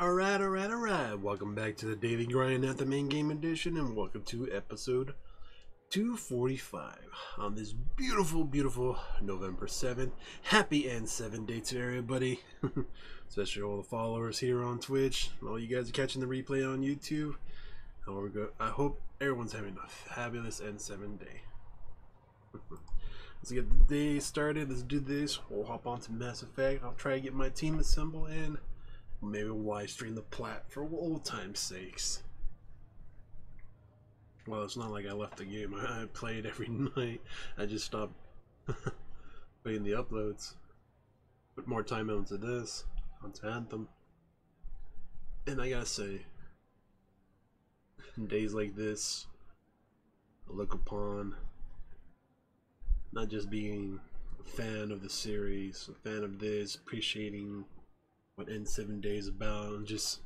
Alright, alright, alright. Welcome back to the Daily Grind Anthem End Game edition, and welcome to episode 245 on this beautiful, beautiful November 7th. Happy N7 day to everybody, especially all the followers here on Twitch. All you guys are catching the replay on YouTube. I hope everyone's having a fabulous N7 day. Let's get the day started. Let's do this. We'll hop on to Mass Effect. I'll try to get my team assembled and Maybe we'll live stream the plat for old time's sakes. Well, it's not like I left the game. I, played every night. I just stopped playing the uploads. Put more time into this, onto Anthem. And I gotta say, days like this, I look upon not just being a fan of the series, a fan of this, appreciating what N7 days about, and just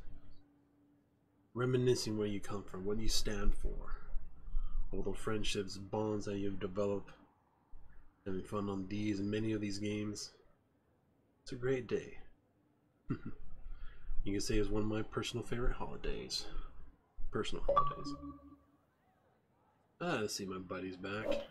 reminiscing where you come from, what you stand for, all the friendships, bonds that you've developed, having fun on these and many of these games. It's a great day. you can say it's one of my personal favorite holidays. Personal holidays. Ah, let's see my buddy's back.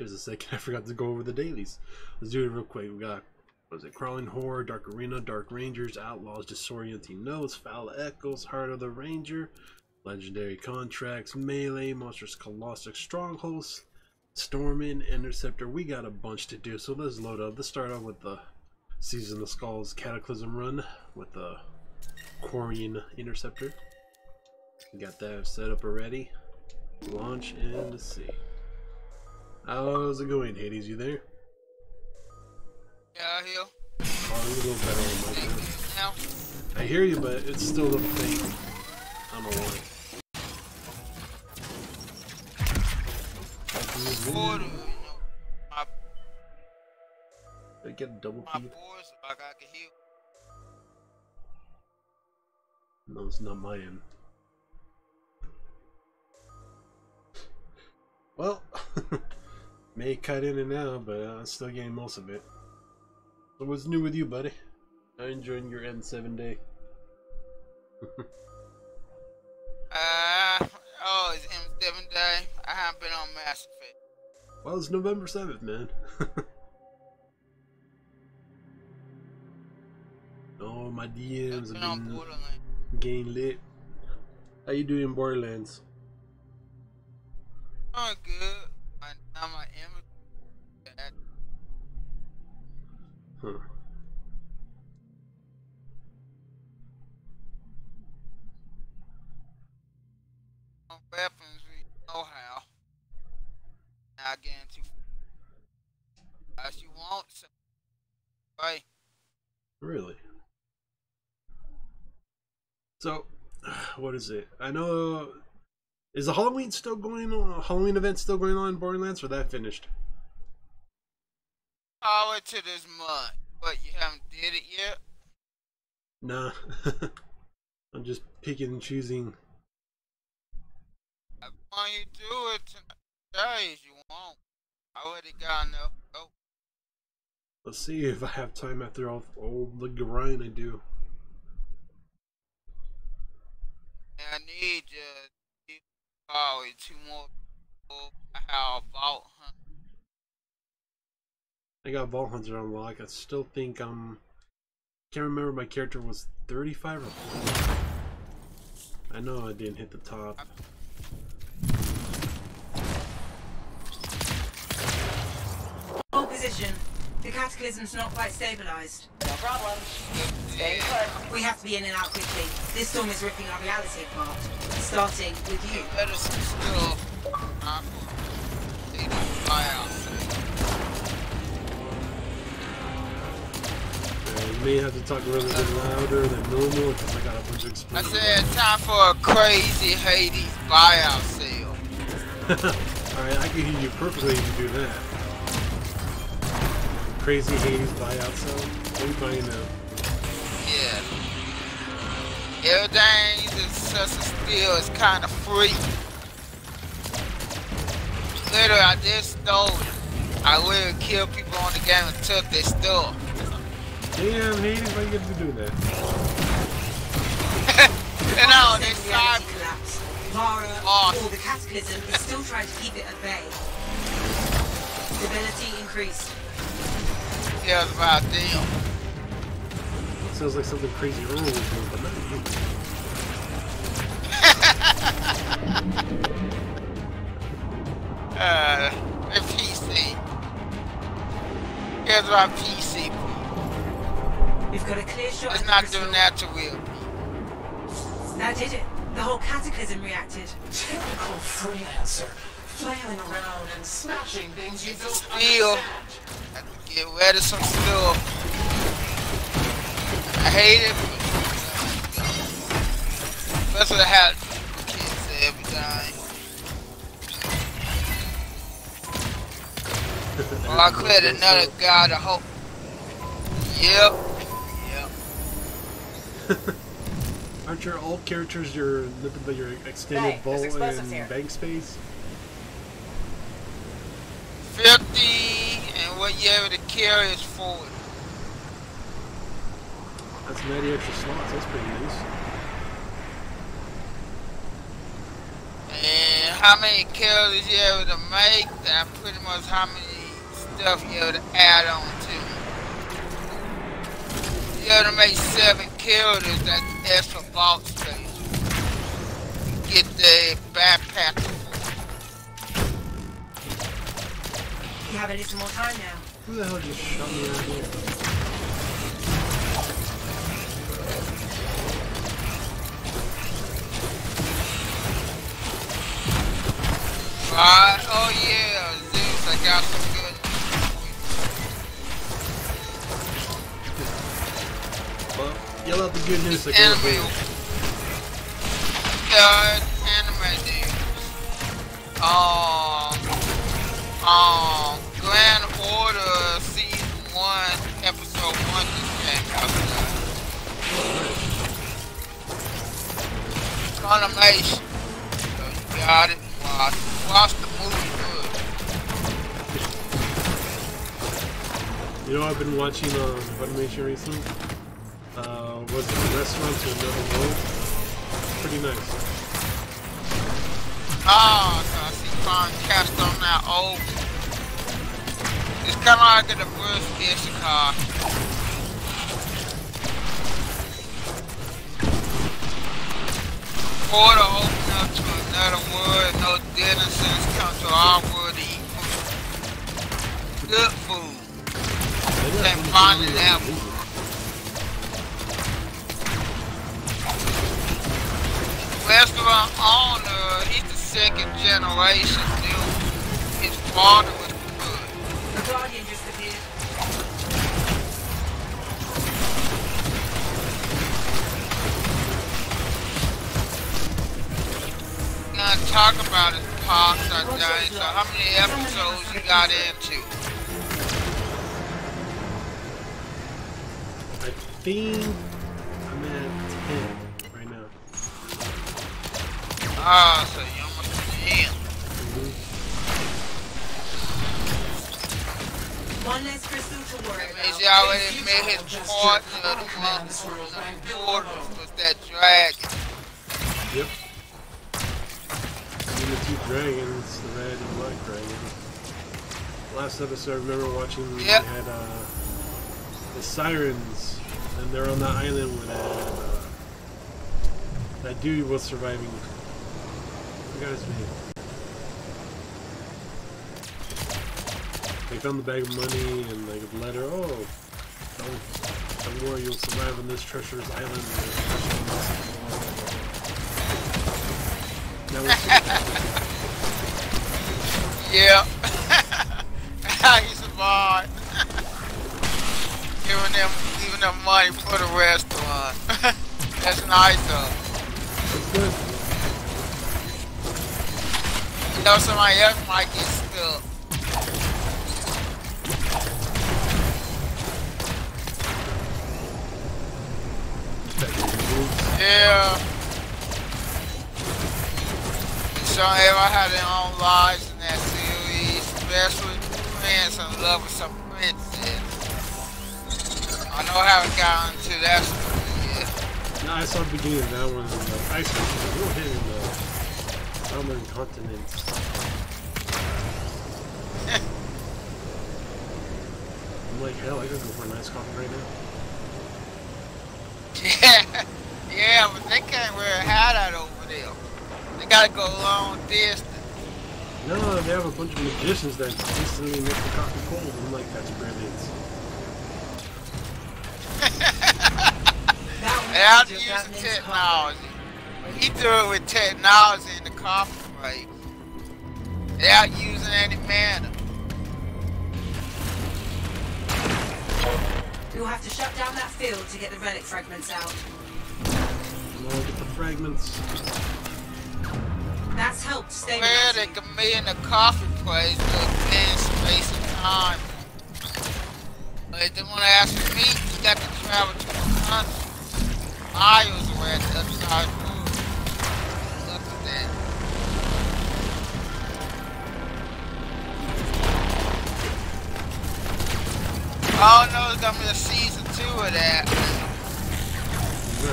Just a second, I forgot to go over the dailies. Let's do it real quick. We got, was it Crawling Horror, Dark Arena, Dark Rangers, Outlaws, Disorienting Notes, Foul Echoes, Heart of the Ranger, Legendary Contracts, Melee, Monsters Colossus, Strongholds, Storming, Interceptor. We got a bunch to do, so let's load up. Let's start off with the Season of Skulls Cataclysm run with the Quarian Interceptor. Got that set up already. Launch and see. How's it going, Hades? You there? Yeah, I hear. Oh, a little better on my phone. Now? I hear you, but it's still a little faint. I don't know why. You know, my, I get a double my key? boys, like I can hear. No, it's not my end. Well, May cut in and out, but I'm still getting most of it. So what's new with you, buddy? How enjoying your N7 day? uh, oh, it's N7 day. I haven't been on Mass Effect. Well, it's November 7th, man. oh, my DMs have been been getting lit. How you doing in Borderlands? Oh, good. Weapons, we know how. I guarantee. As you want, so, right? Really? So, what is it? I know. Is the Halloween still going on? Halloween event still going on in Borderlands, or that finished? All to this month, but you haven't did it yet. Nah. I'm just picking and choosing. Why you do it today you won't. I already got enough. Oh, Let's see if I have time after all, all the grind I do. I need you. Probably two more. people. I have a vault hunt. I got Vault Hunter unlocked. I still think I'm. Can't remember my character was 35 or 40. I know I didn't hit the top. Hold position. The cataclysm's not quite stabilized. No problem. Stay put. We have to be in and out quickly. This storm is ripping our reality apart. Starting with you. Better some stuff. I'm gonna take this fire. Uh, may have to talk a little bit louder than normal because I got a bunch of I said time for a crazy Hades buyout sale. Alright, I can hear you perfectly if you do that. Crazy Hades buyout sale. What are you buying now? Yeah. Everything that's such a steal is kind of free. Literally, I just stole it. I will kill people on the game and took their stuff. Damn, Hades, why you get to do that? and now they the side reality Mara, Oh. or the Cataclysm, is still trying to keep it at bay. Stability increased. tells about them. Sounds like something crazy Earl would do, but not you. Uh, PC. Here's my PC. We've got a clear shot. It's at not the crystal. doing that to Will. That did it. The whole Cataclysm reacted. Typical freelancer, flailing around and smashing things you don't Feel. understand. Have to get rid of some stuff. I hate it. That's what I had kids say every time. Well, I cleared another guy to hope. Yep. Yep. Aren't your alt characters your nothing but your extended Hey, bow and here. bank space? 50, and what you able to carry is 40. That's 90 extra slots. That's pretty nice. And how many calories you able to make, that's pretty much how many stuff you able to add on to. You able to make seven calories, that's extra vault space. Get the backpack. You have a little more time now. Who the hell just shot me out here? Right? Oh yeah, Zeus, I got some good. Yell out the good news. Like Anime. everybody- Yeah, anime dude. Um, um, Grand Order Season 1, Episode 1 just came out today. Funimation. So you got it. Watch, watch the movie good. You know, I've been watching uh, Funimation recently. Uh, Uh, was it a restaurant to another world? Pretty nice. Oh, I see fine cast on that old. It's kind of like the Bruce Ishikar. Portal open up to another world. No denizens come to our world to eat food. Good food. They got Can't some Restaurant owner, he's the second generation dude. His father was good. The Guardian just appeared. gonna talk about his pops or things, so how many episodes you got into? I think Ah, so you almost in. One less crystal to worry Means about. he already made his part of the board was that dragon. Yep. And the two dragons, the red and black dragon. Last episode, I remember watching, we Yep. had uh, the sirens, and they're on the island with that, uh, that dude was surviving. His name. They found the bag of money and like a letter. Oh, don't, don't worry, you'll survive on this treacherous island. Yeah. he survived. giving them giving them money for the restaurant. That's nice though. Know somebody else might get stuck. Yeah. Some everybody had their own lives in that series, especially. prince in love with some princess. I know how it got into that story. yet. No, I saw the beginning of that one. in the ice cream. We were hitting the southern continent. I'm like, hell, I could go for a nice coffee right now. Yeah, yeah, but they can't wear a hat out over there. They gotta go long distance. No, they have a bunch of magicians that instantly make the coffee cold. I'm like, that's brilliant. That one Without is your using technology. He threw it with technology in the coffee place. Without using any mana. You'll have to shut down that field to get the relic fragments out. I'm get the fragments. That's helped Where stabilize they can be in the coffee place to expand space and time. But if they want to ask for meat, you got to travel to the country. Miles away at the other side Oh no, there's gonna be a season two of that.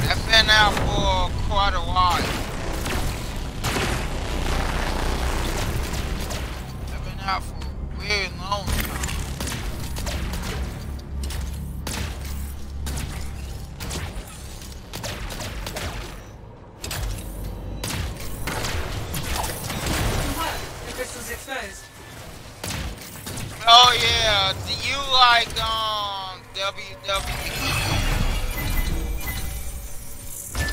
That's been out for quite a while. I've been out for very long like um WWE?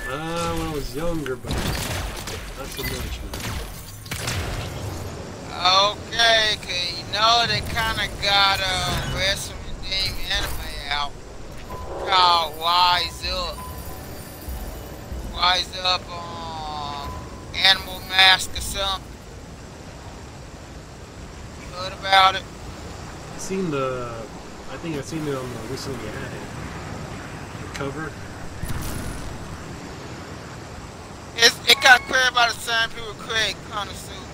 Uh, when I was younger, but not so much, man. Okay, cause you know they kinda got a wrestling theme anime out called Rise Up. Rise Up on Animal Mask or something. Heard about it? I seen the. I think I've seen it on the recently had it. The cover. It's, it got created by the same people who created Konosuba.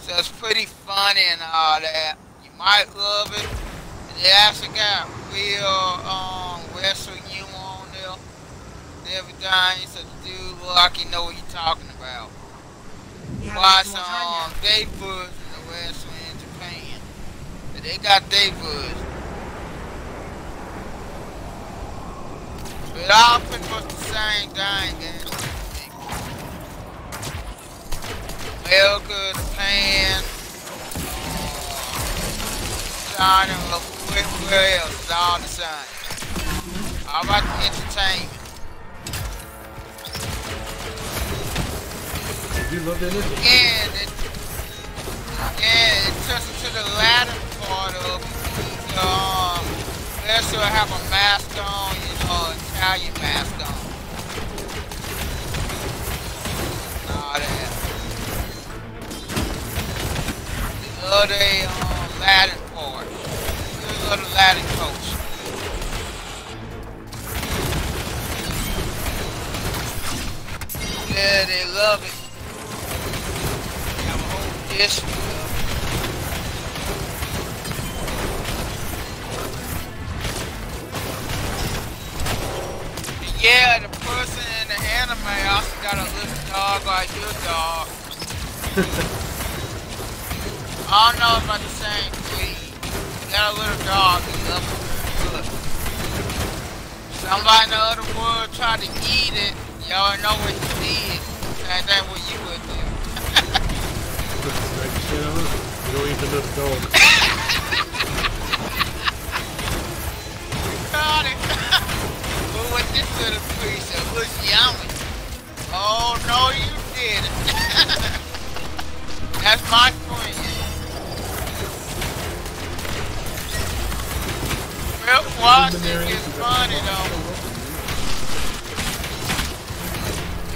So it's pretty funny and all that. You might love it. And they actually got real um wrestling humor on there. And everything. So the dude look like he know what you're talking about. You Watch more time um they version of wrestling in Japan. But they got their version. But all pretty much the same thing, man. America, Japan, China, or where else, it's all the same. All about the entertainment. You love that movie? Again, it, again, it touches to the latter part of it. Um, let's still have a mask on, you know, Italian mask on. All that. The other um, Latin part. The other Latin culture. Yeah, they love it. Have a whole dish Yeah, the person in the anime also got a little dog like your dog. I don't know about the same breed. He got a little dog he loves it good. Somebody in the other world tried to eat it. Y'all know what he did. And that's what you would do. Like, you know, you don't even know the dog. Got it. this little piece of. Oh no, you didn't. That's my friend. Well, Washington is funny though.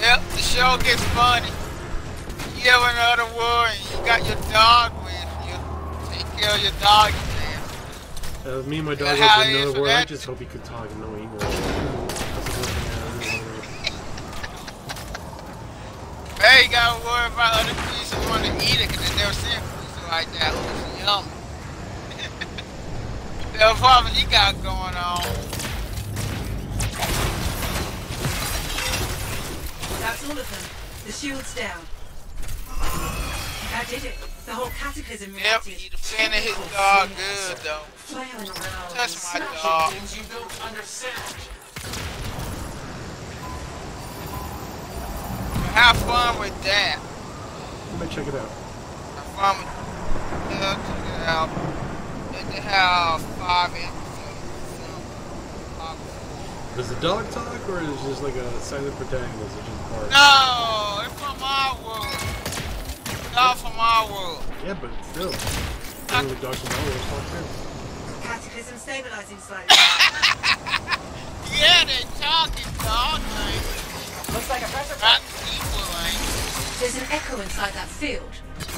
Yep, the show gets funny. You have another war and you got your dog with you. Take care of your dog, man. Uh, me and my dog was another war. I just hope he could talk and know English. That's the one thing I really Hey, you gotta worry about other creatures want to eat it because they never seen creatures like that. Was yum. the problem you got going on? That's all of them. The shield's down. That did it. The whole cataclysm Yep, reacted. defended his dog good though. Touch my dog. you don't understand. Have fun with that. Let me check it out. Have fun with yeah, check it out. And they have five episodes. so, Does the dog talk, or is it just like a silent protagonist that just barks? No, it's from our world. Not from our world. Yeah, but still. I think the dogs from Melrose talk too. Cataclysm stabilizing slightly. Yeah, they're talking dog thing. Looks like a pressure Not people like. There's an echo inside that field.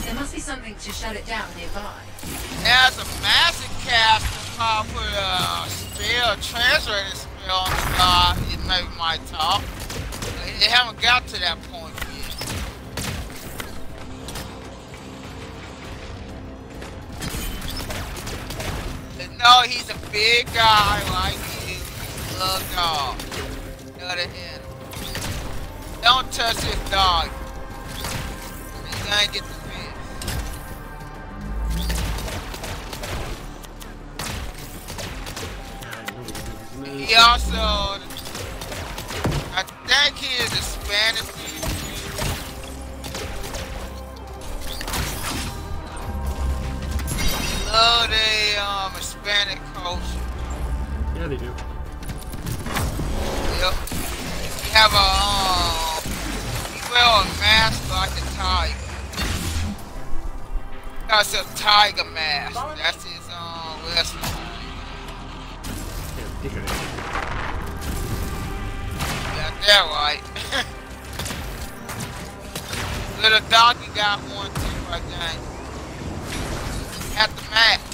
There must be something to shut it down nearby. There's a massive cast that probably put a spell, translating spell on uh, the guy. It maybe might talk. They haven't got to that point yet. They know he's a big guy like you. Little dog. It in. Don't touch his dog. He's gonna get the fish. I know what his name He also, I think he is a Spanish dude. Love the um, Hispanic culture. Yeah, they do. Yep. He have a, um, he wear a mask like a tiger. That's a tiger mask. That's his um, wrestling. Yeah, dick it. Got that right. Little donkey got one too, I think. At the match.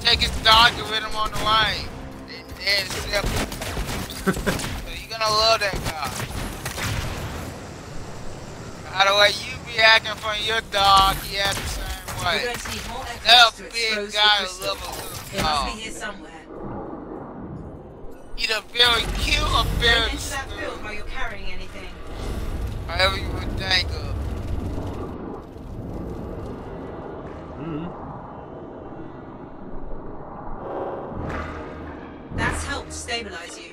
Take his donkey with him on the way. Then dead so you're gonna love that guy. By the way, you be acting from your dog, he act the same way. going to need more That big guy love a little must dog. somewhere. Either very cute or very stupid. field you're carrying anything. However you would think of. Mm-hmm. That's helped stabilize you.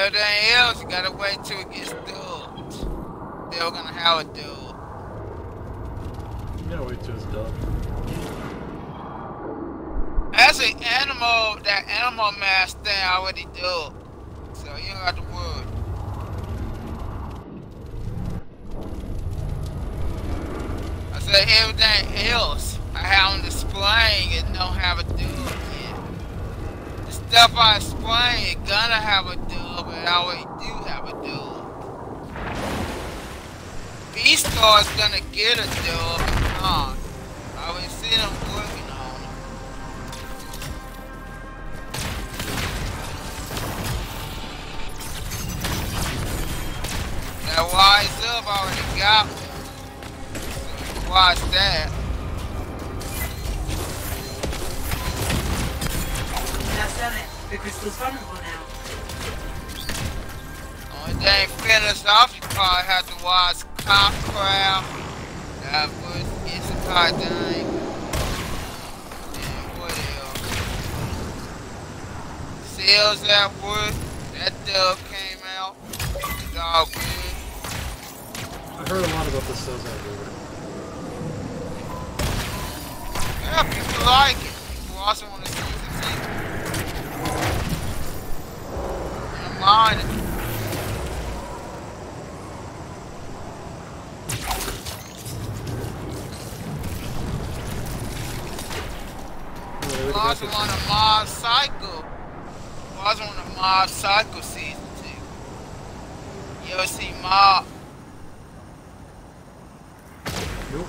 Everything else, you gotta wait till it gets dubbed. They're gonna have a dub. Yeah, wait till it's done. That's an animal, that animal mask thing already dubbed. So you don't have to worry. I said everything else, I have on display and don't have a dub yet. The stuff I explain, it gonna have a dub, and I already do have a dub. Beastars is gonna get a dub, and not. I already see them working on it. That rise up already got you watch that. The crystal's vulnerable now. Only thing finished off, you probably have to watch Cop Cockcraft. That was Isekai Dang. And what else? Cells at Work. That dub came out. It's all good. I heard a lot about the sales out there. Yeah, people like it. People also want to see the sequel. I don't mind it. Oh, they already got Also this on a Mob Psycho. Also on a Mob Psycho season two. You ever see Mob? Nope.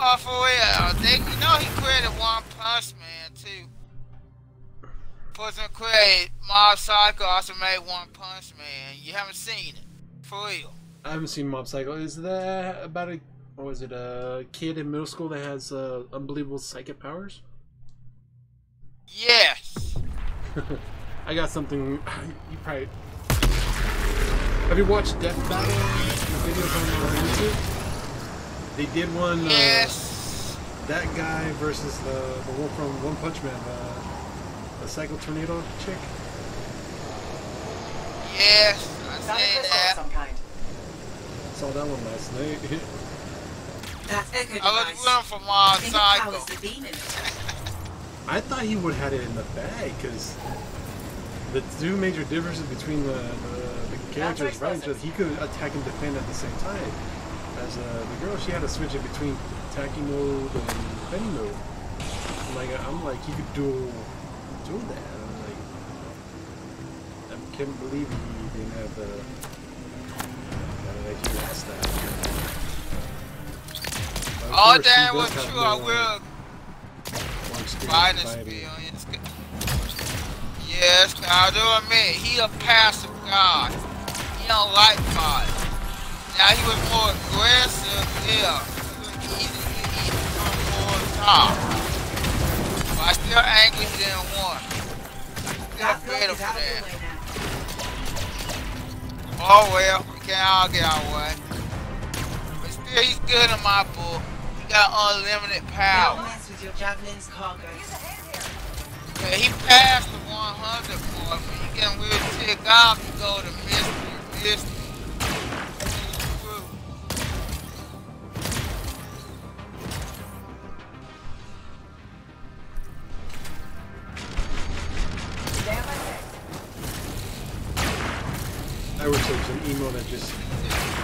Oh, for real. They, you know he created One Punch Man Person Craig, Mob Psycho also made One Punch Man. You haven't seen it. For real. I haven't seen Mob Psycho. Is that about a what was it? A kid in middle school that has uh, unbelievable psychic powers? Yes. I got something. You probably have you watched Death Battle the videos on uh, YouTube? They did one. Uh, Yes. That guy versus the the one from One Punch Man, uh, the Psycho Tornado chick. Yes. I Found a seen crystal of that. some kind. Saw that one last night. That echo I was device. rooting for I Mob Psycho. powers the beam in it. I thought he would have had it in the bag because the two major differences between the, the, the characters, right? explosives. Just he could attack and defend at the same time. As uh, the girl, she had to switch it between attacking mode and defending mode. I'm like, I'm like, he could do do that. Like, I can't believe he didn't have the. Uh, that he lost that. Of All course, he that does was have true. I will more experience buy this Yes, I do admit he a passive god. He don't like fight. Now he was more aggressive, yeah. He come more top. But I still angry he didn't win. Still That block better is for of that. the way now. Oh well, we can't all get our way. But still, he's good in my book. He got unlimited Don't power. mess with your javelin's cargo. Yeah, he passed the 100 mark. When you get real ticked off, you go to mystery, mystery. I wish there was an email that just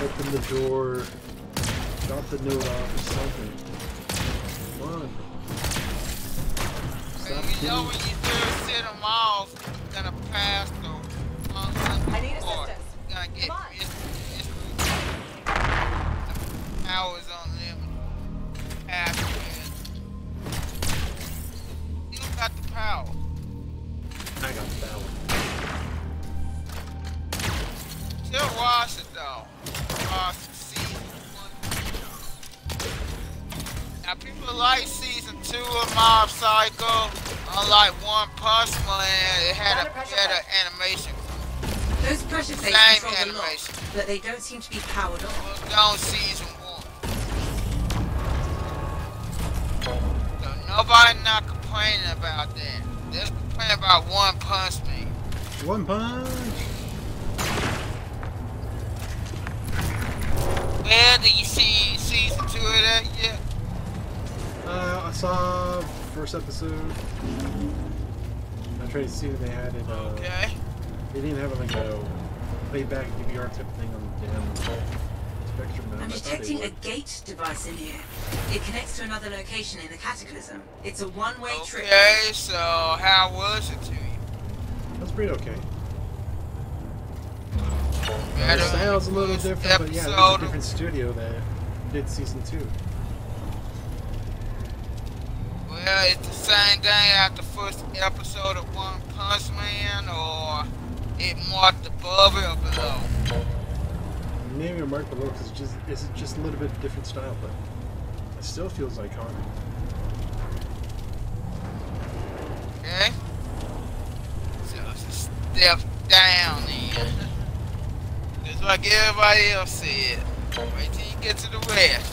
opened the door, dropped the note off or something. Come on. Stop And you know when you do set them off, you're gonna pass the 100 I need assistance. You're gonna get Come on. mystery, mystery. Power is unlimited. Pass it. You got the power. I got that one. Still watch it though. Watch season one. Now people like season two of Mob Psycho. Unlike One Punch Man, it had a better animation. Those pressure plates Same control the lock, animation. but they don't seem to be powered on. was down season one. So nobody not complaining about that. They're complaining about One Punch Man. One punch! Well, did you see season two of that yet? Uh, I saw first episode. I tried to see if they had it. Uh, Okay. They didn't have it like a playback DVR type thing on the damn Spectrum. but I'm I detecting a gate device in here. It connects to another location in the Cataclysm. It's a one-way trip. Okay, so how was it to you? That's pretty okay. The style's a little different, but yeah, there's a episode different studio that did season two. Well, it's the same thing after the first episode of One Punch Man, or it marked above it or below. Maybe a mark below because it's just it's just a little bit different style, but it still feels iconic. Okay? So it's a step down then. Like everybody else said. Wait till you get to the rest.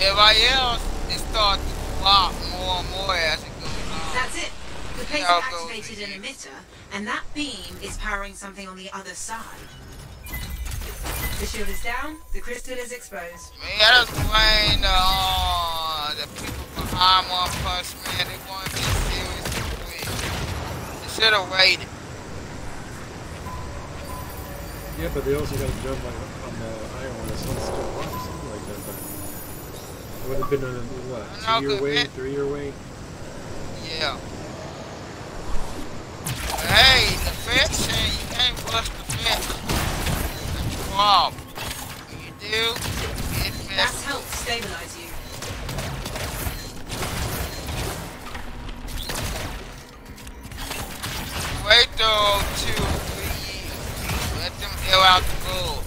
Everybody else, it starts to drop more and more as it goes on. That's it. The place Now has go activated to an emitter, and that beam is powering something on the other side. The shield is down, the crystal is exposed. Man, I just blame the, uh, the people behind One Punch Man. They want to be serious and. They should have waited. Yeah, but they also got a jump on, on the iOS on still or something like that. But it would have been on a what two-year wait, eh, three-year wait. Yeah. Hey, the fence said you can't bust the fence. That's your. You do. That's helped stabilize you. Wait though Two. Go out the pool.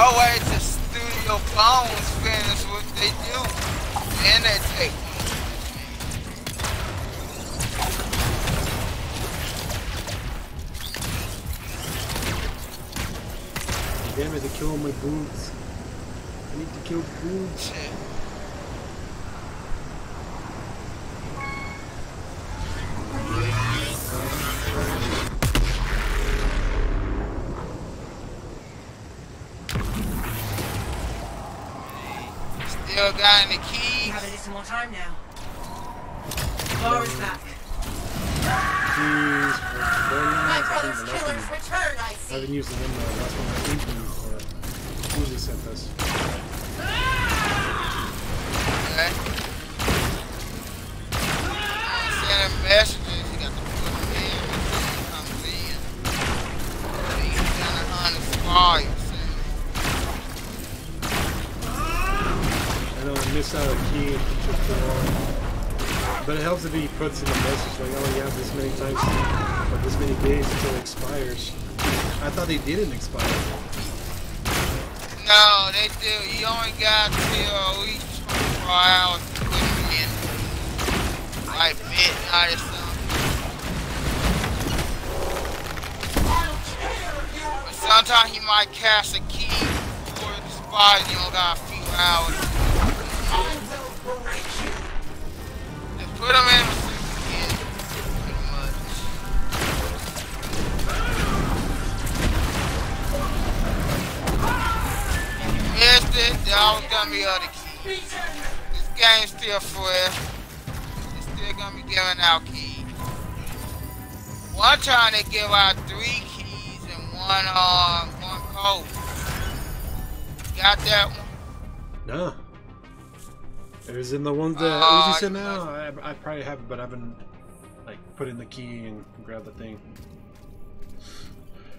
Oh wait, the studio phones finish what they do. And they take Damn it, they killed my boots. I need to kill boots. Shit. Still got any You keys? have a little more time now. Laura's back. Keys, My I brother's think the last killers one, return, I I see. haven't used them the last one I think you, uh, sent us. But it helps if he puts in the message like, oh, you have this many times or this many days until it expires. I thought they didn't expire. No, they do. You only got till least 24 hours to put them in. Like midnight something. But sometimes he might cast a key for the spot you only got a few hours. Put them in again. Missed it, there always gonna be other keys. This game's still fresh. It's still gonna be giving out keys. One time they give out three keys and one uh one code. Got that one? No. It was in the ones that Oh, Uzi sent now. I, I probably have it, but I haven't like put in the key and grabbed the thing.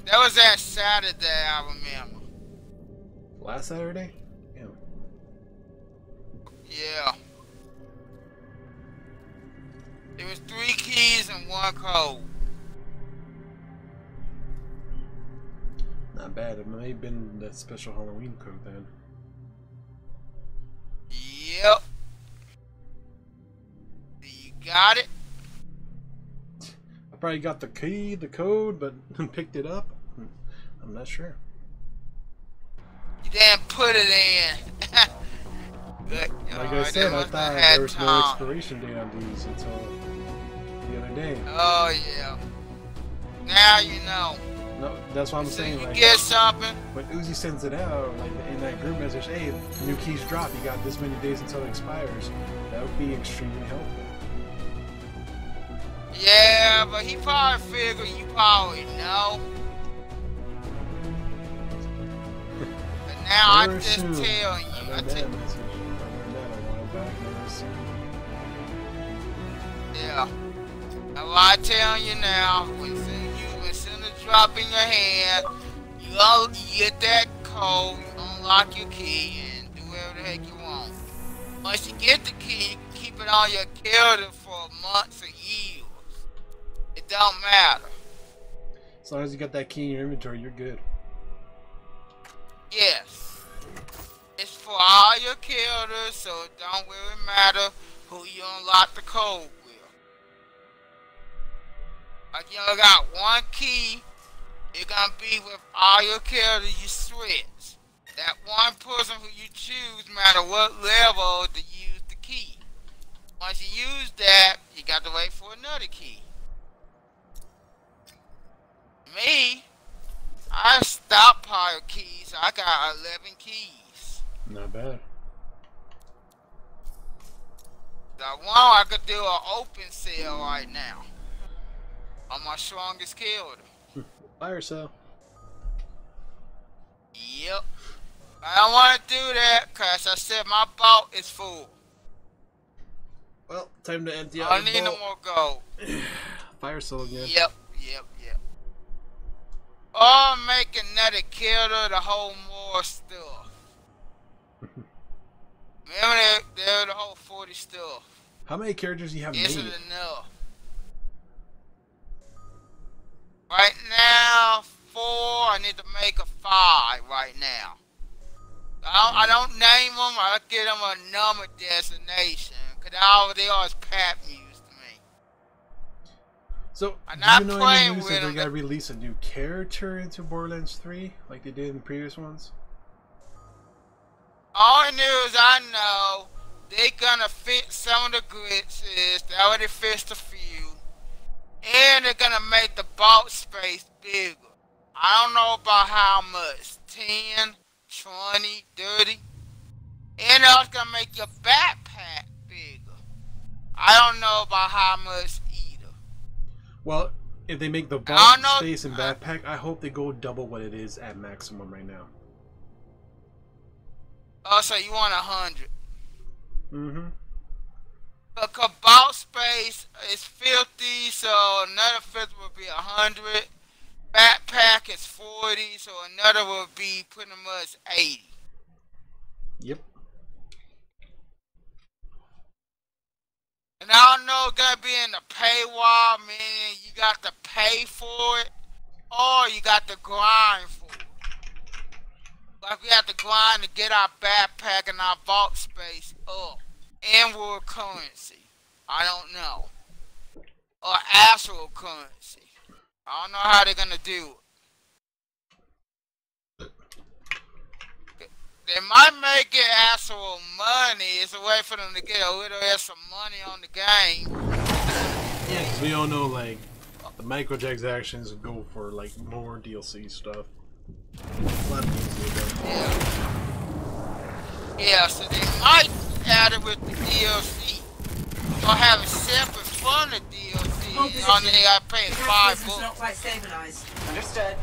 That was that Saturday, I remember. Last Saturday? Yeah. Yeah. It was three keys and one code. Not bad. It may have been that special Halloween code then. Yep. Got it? I probably got the key, the code, but picked it up. I'm not sure. You didn't put it in. Good. Like I said, I thought there was no expiration date on these until the other day. Oh yeah. Now you know. No, that's what I'm So saying. you Like, get something. when Uzi sends it out, like in that group message, hey, new keys drop. You got this many days until it expires. That would be extremely helpful. Yeah, but he probably figured you probably know. But now I just tell you. I tell that. I learned that back. Yeah. Now I tell you now, when soon you when soon as drop in your hand, you go get that code, you unlock your key and do whatever the heck you want. Once you get the key, you can keep it on your character for months or years. Don't matter. As long as you got that key in your inventory, you're good. Yes. It's for all your characters, so it don't really matter who you unlock the code with. Like you only got one key, it's gonna be with all your characters you switch. That one person who you choose, no matter what level, to use the key. Once you use that, you got to wait for another key. Me, I stockpile keys. I got 11 keys. Not bad. The one I could do an open sale right now. On my strongest killer. Fire sale. Yep. I don't want to do that because I said my vault is full. Well, time to empty out I need no vault. more gold. Fire sale again. Yep, yep. Or make another killer to hold more stuff. Remember that there the whole 40 stuff. How many characters do you have Isn't made? enough. Right now, four. I need to make a five right now. I don't, I don't name them. I give them a number designation. Cause all they are is pap music. So, I'm not you know playing any news with that they're gonna release a new character into Borderlands 3, like they did in the previous ones? All news I know, they gonna fix some of the glitches. They already fixed a few, and they're gonna make the vault space bigger. I don't know about how much 10, 20, 30. And they're also gonna make your backpack bigger. I don't know about how much. Well, if they make the vault space and backpack, I hope they go double what it is at maximum right now. Also, you want a hundred. Mm-hmm. A cabal space is 50, so another 50 would be a 100. Backpack is 40, so another would be pretty much 80. Yep. And I don't know it's gonna be in the paywall, meaning you got to pay for it, or you got to grind for it. Like we have to grind to get our backpack and our vault space up. And world currency. I don't know. Or actual currency. I don't know how they're gonna do it. They might make it actual money. It's a way for them to get a little extra money on the game. Yeah, 'cause we all know like the microtransactions go for like more DLC stuff. A lot of games. Yeah. Yeah, so they might add it with the DLC. Or have it separate from the DLC. Hold You know, and position. they gotta pay The five cataclysm's bucks, not quite stabilized. Understood.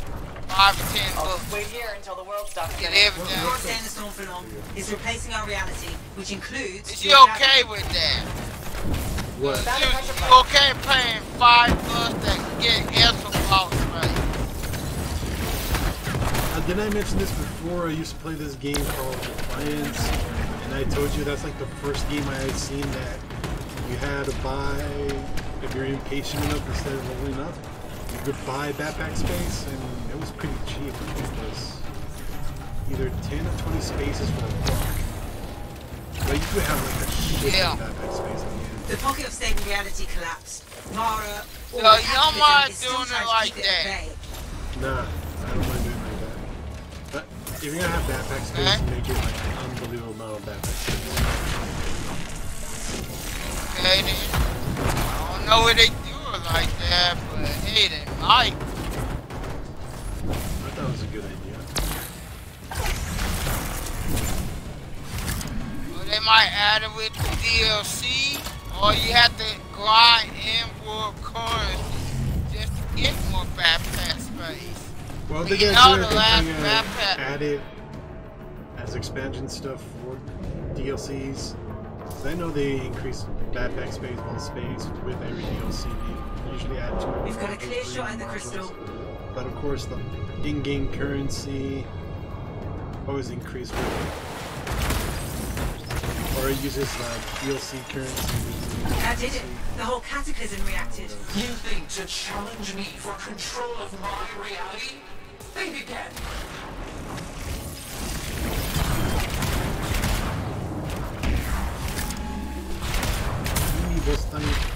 Five to ten I'll bucks. just wait here until the world stops Get spinning. We everything. can't stay in the storm for long. It's replacing our reality, which includes. Is your you okay shadow. with that? What? You, you okay paying five plus that get extra box space? Uh, did I mention this before? I used to play this game called Defiance, and I told you that's like the first game I had seen that you had to buy if you're impatient enough instead of leveling up. You could buy backpack space, and it was pretty cheap. It was either 10 or 20 spaces for a block. But you could have like a shit Yeah. of backpack space at the end. The pocket of stable reality collapsed. Mara. So or the you don't mind is still doing it trying like that? bay. Nah, I don't mind doing it like that. But if you're gonna have backpack space, Okay. make it like an unbelievable amount of backpack space. Okay then. I don't know what they do it like that, but hey, they might. I thought it was a good idea. Or they might add it with the DLC, or you have to grind in world currency just to get more backpack space. Well, they you gotta know the last backpack- add it as expansion stuff for DLCs. I know they increase backpack space, wall space with every DLC. They usually add two. We've got a clear shot at the modules. crystal. But of course, the in-game currency always increases with it. Or it uses uh, DLC currency. That did it. The whole cataclysm reacted. You think to challenge me for control of my reality? Think again. Amigos también. I'll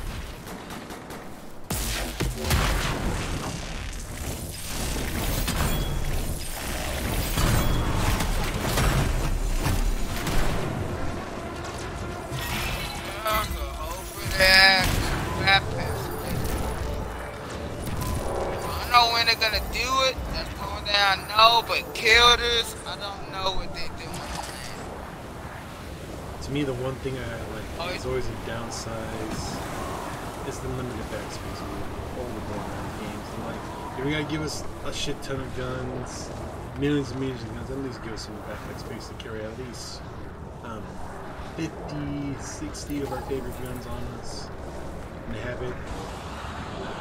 thing I Oh, is always a downsize. Is the limited backspace all the Borderlands games. And like, if you're gonna give us a shit ton of guns, millions and millions of guns, at least give us some backpack space to carry at least um, 50, 60 of our favorite guns on us, and have it like,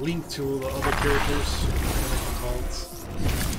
linked to all the other characters, like the cults.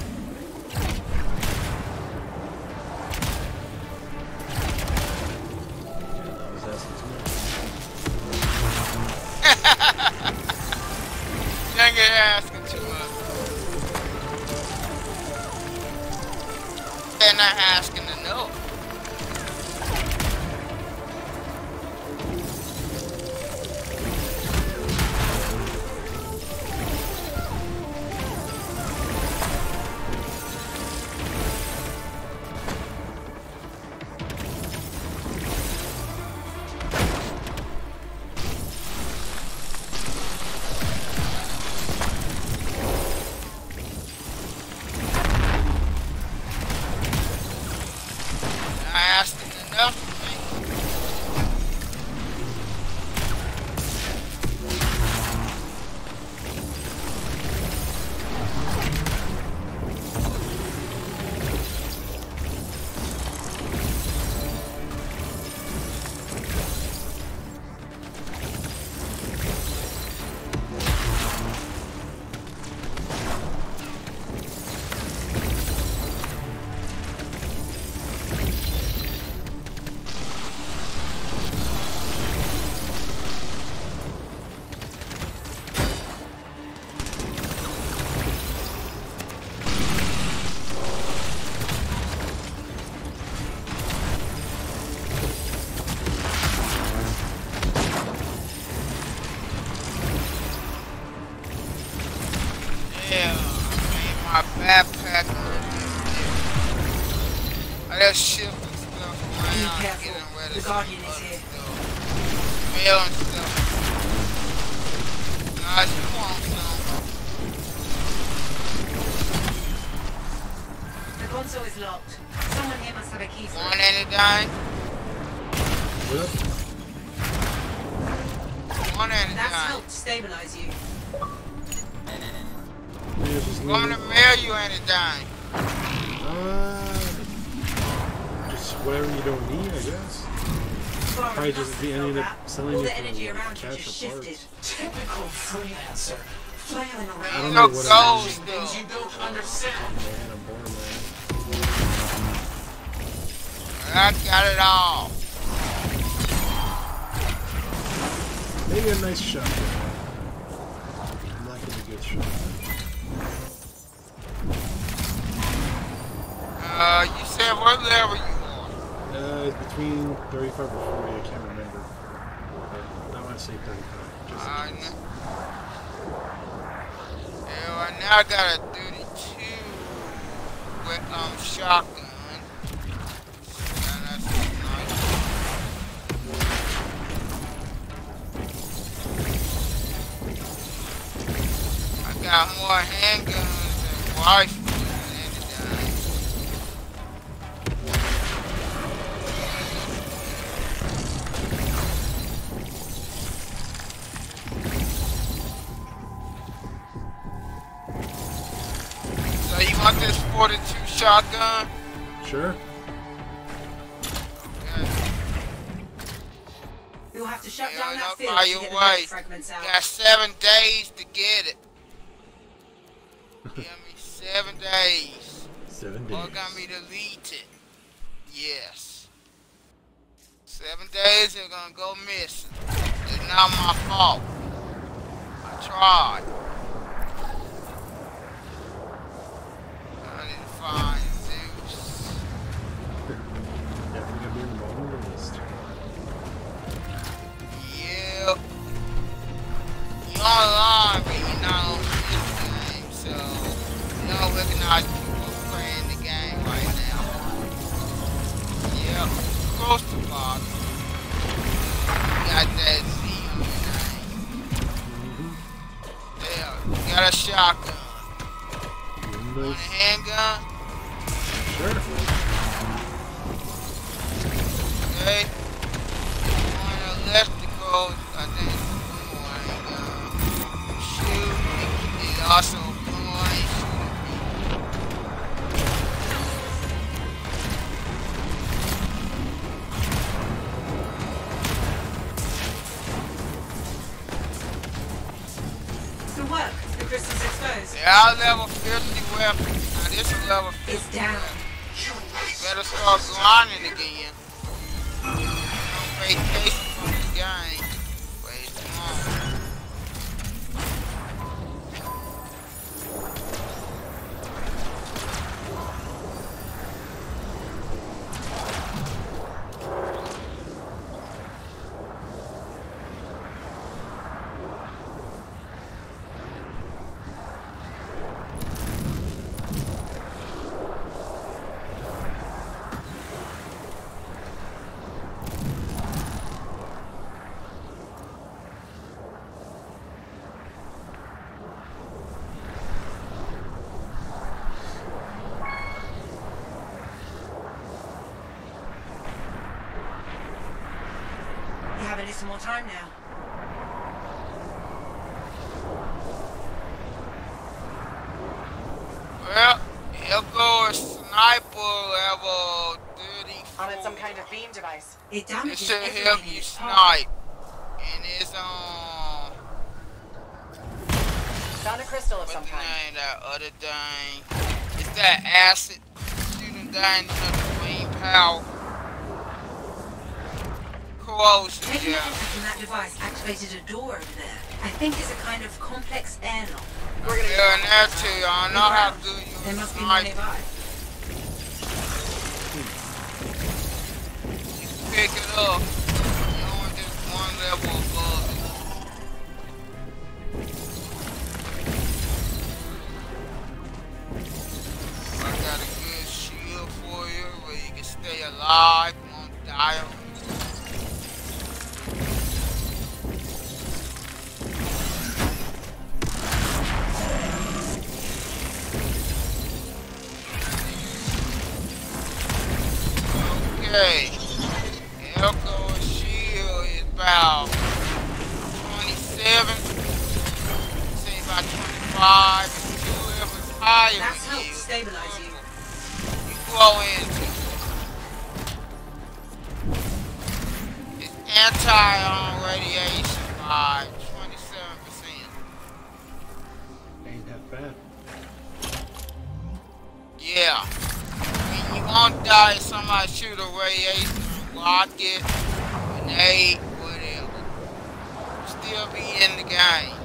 I got a 32 with um shotgun. Nice. I got more handguns and rifles So you this 42 shotgun? Sure. Yeah. You'll have to shut Yeah, down that field by your get way. net fragments out. Got seven days to get it. Give me seven days. Seven Or days. got me to delete it. Yes. Seven days are gonna go missing. It's not my fault. I tried. Need Zeus. Definitely gonna be. Yep. You're but you're not on game, so recognize people playing the game right now. Yep. Got that Z on name. Got a shotgun. Want a handgun? Sure. Okay. On electrical, I think more handgun. Shoot. And uh, also shooting. Good work. The crystal's exposed. They are level 50 weapons. Now this is level 50 It's down. weapons. Better start grinding again. Vacation time now. Well, here goes sniper level 34. On it some kind of beam device. It It damages should everything help in you its path. snipe. And it's on. Found a crystal of some the kind. name? That other thing. It's that acid shooting down the green power. Corrosion, Taking yeah. the input from that device activated a door over there. I think it's a kind of complex airlock. We're gonna Yeah, and that too. I know how to you There must be more snipe. nearby. Pick it up. You're only just one level above. I got a good shield for you where you can stay alive, won't die. Okay. Elko shield is about 27. Say about 25. If two levels higher That's than helped you, stabilize you. you grow into. It's anti-on radiation by 27%. Ain't that bad. Yeah. Won't die somebody shoot a radiation rocket, grenade, whatever. Still be in the game.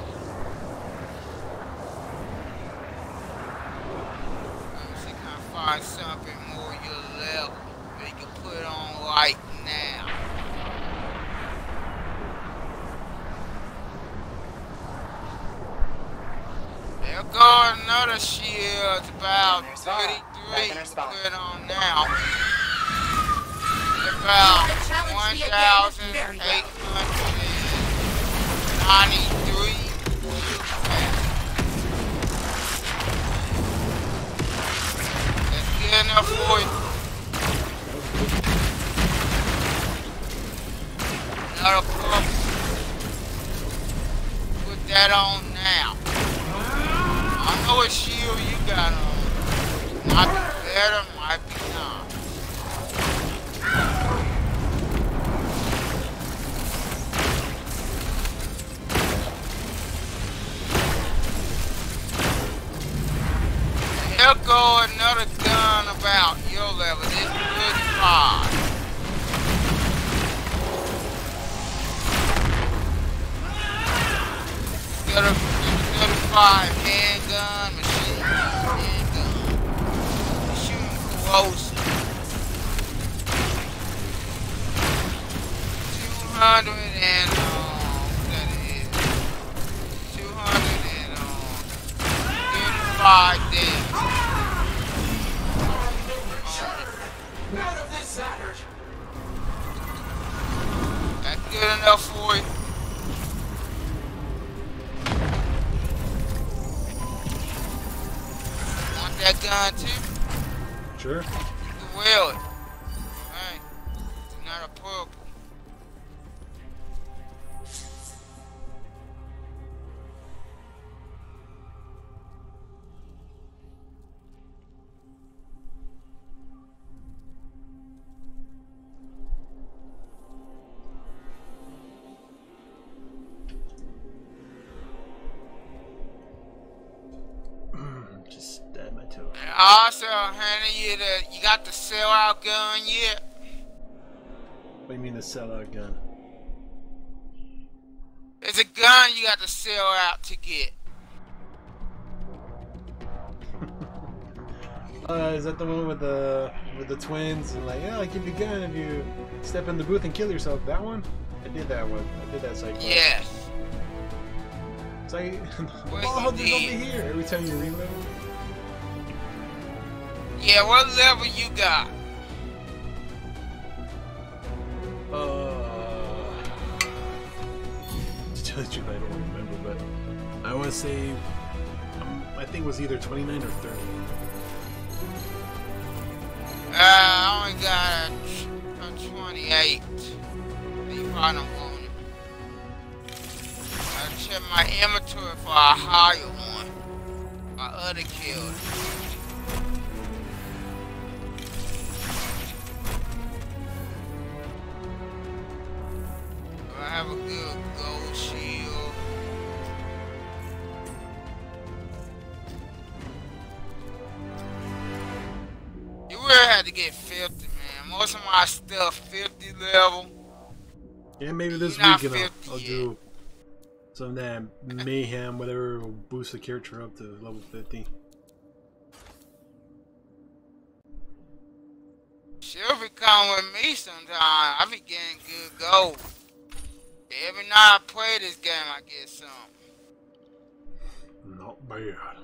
I can find something more your level that you can put on right now. There go another shield. It's about There's Vara, back 33 in her spot. put on now. It's about You challenged me again. Very well. 1,893. That's good enough for you. Another purple. Put that on now. I know what shield you got um, on. Might be better, might be not. Here go another gun about your level. This is 35. Got a 35 handgun, machine gun, handgun. Shooting corrosive. 200 and, um, that is? 200 and, um, 35 dead. None of this mattered. That's good enough Sure. You you got the sell out gun yet? What do you mean the sellout gun? It's a gun you got to sell out to get. Uh, is that the one with the with the twins and like, yeah, I'll give you a gun if you step in the booth and kill yourself? That one? I did that one. I did that cycle. Yes. It's like, oh, there's over here. Every time you reload. Yeah, what level you got? Uh, to tell you the truth, I don't remember, but I want to say, um, I think it was either 29 or 30. Uh, I only got a, a 28. You probably don't want it. check my inventory for a higher one. My other kills. I have a good gold shield? You really had to get 50, man. Most of my stuff 50 level. Yeah, maybe this weekend I'll, 50 I'll do some of that mayhem, whatever will boost the character up to level 50. She'll be coming with me sometime. I be getting good gold. Every night I play this game, I get some. Not bad.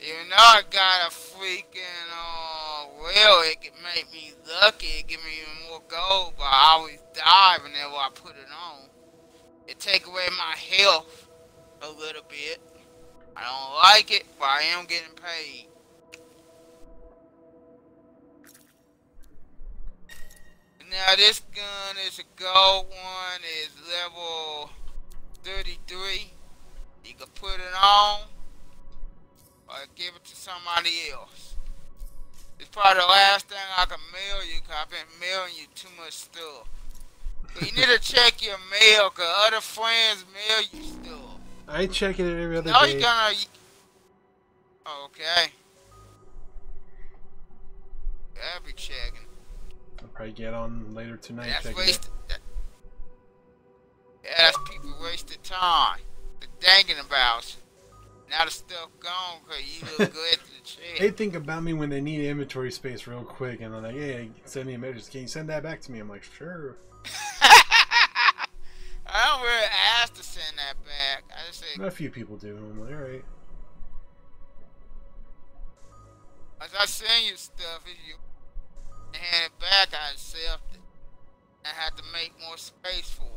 Even though I got a freaking, uh, well, it can make me lucky, it give me even more gold, but I always die whenever I put it on. It take away my health a little bit. I don't like it, but I am getting paid. Now this gun is a gold one, is level 33. You can put it on or give it to somebody else. It's probably the last thing I can mail you because I've been mailing you too much stuff. You need to check your mail because other friends mail you stuff. I check it every other No, day. you're gonna. Okay. I'll be checking. Probably get on later tonight. That's wasted. That, yeah, that's people wasted time. They're thinking about you. Now the stuff gone because you look good at the check. They think about me when they need inventory space real quick, and they're like, "Hey, send me a message. Can you send that back to me?" I'm like, "Sure." I don't really ask to send that back. I just say, A few people do. I'm like, "All right." as I send you stuff, if hand it back, I accept it. I have to make more space for it.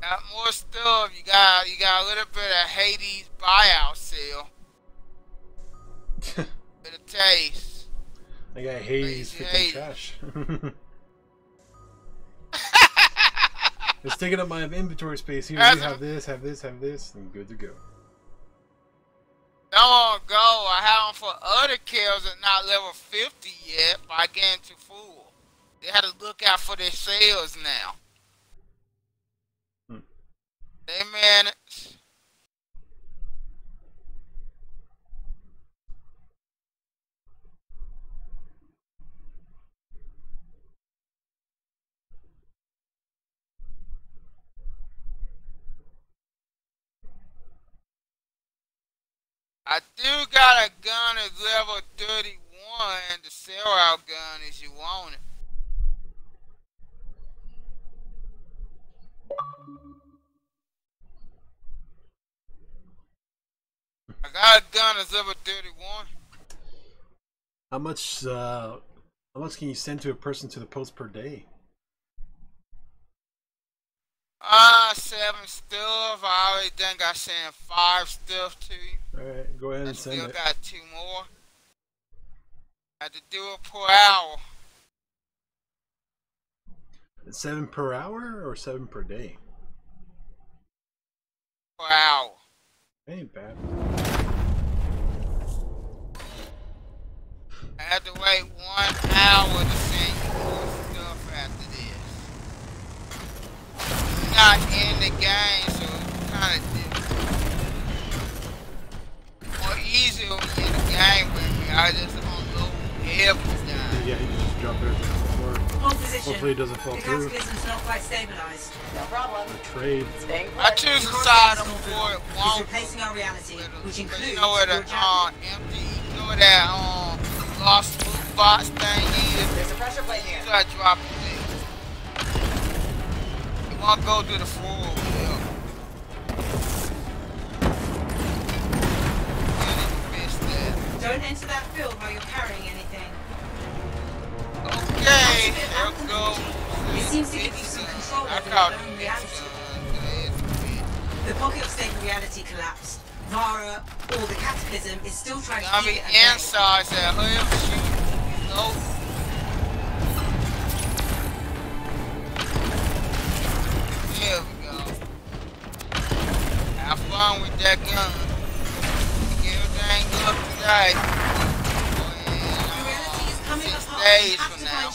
Got more stuff. You got you got a little bit of Hades buyout sale. Bit of taste. I got Hades Hades. trash. it's taking up my inventory space. Here, you have this, have this, have this, and good to go. Long ago, I had them for other kills that not level 50 yet, but I get into full. They had to look out for their sales now. Hmm. They managed. I do got a gun that's level 31, the sell out gun if you want it. I got a gun that's level 31. How much? Uh, how much can you send to a person to the post per day? Ah, seven stuff. I already done got sent five stuff to you. All right, go ahead I and send still it. got two more. I have to do it per hour. Seven per hour or seven per day? Per hour. Ain't bad. I have to wait one hour to send you more stuff after this. You're not in the game, so it's kind of easy when you're in the game with me. I just unload everything. Yeah, you just drop everything on the floor. Hopefully it doesn't fall the through. cataclysm's not quite stabilized. No problem. Trade. Staying I choose The the side I'm horizontal for it field is replacing our reality, which includes You know where the uh, empty, you know where that um lost loot box thing is? There's a pressure plate here. So I drop it there. You wanna go to the floor Don't enter that field while you're carrying anything. Okay, I'll go. It seems to give you some control over your own reality. The pocket of state reality collapsed. Vara, or the cataclysm, is still trying to keep it away. inside, said, him. There we go. Have fun with that gun. Everything up today. Coming Six days from now.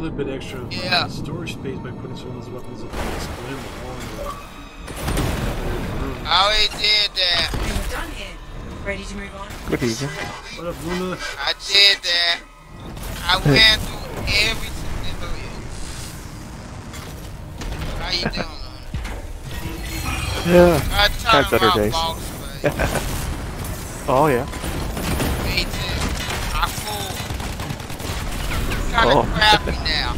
Little bit extra Yeah. storage space by putting some of those weapons up on the split along I already did that. And we're done here. Ready to move on? Good evening. What up, Luna? I did that. I went through every scenario. How you doing? Yeah. I Had talked better days. box fight. Oh yeah. Oh. Kinda Oh. crappy now.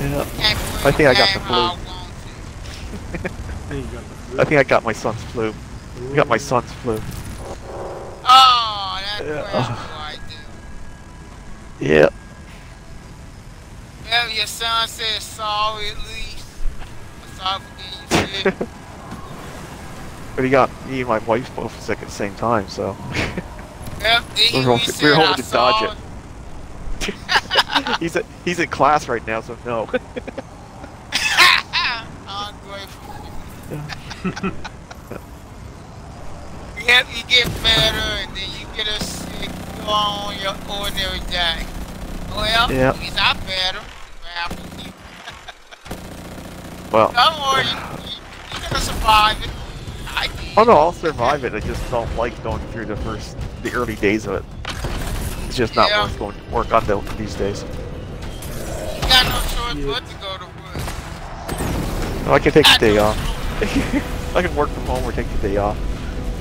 Yeah. I think I got game the how I flu. want to. Hey, you got? I think I got my son's flu. I got my son's flu. Oh, that's Yeah. crappy oh. right there. Yeah. Well, your son said sorry at least. I'm sorry for getting you sick. But he got me and my wife both sick at the same time, so Well, then We're he hoping- said we're I hoping to dodge saw it. He's at, he's in class right now, so no. Ungrateful. Yep, you get better and then you get a sick, go on your ordinary day. Well, Yeah. he's not better. After you. well, Don't worry, you, you, you're gonna survive it. I did. oh no, I'll survive it. I just don't like going through the first, the early days of it. It's just not Yeah. worth going to work on the, these days. You got no choice but to go to work. I can take the day off. I can work from home or take the day off.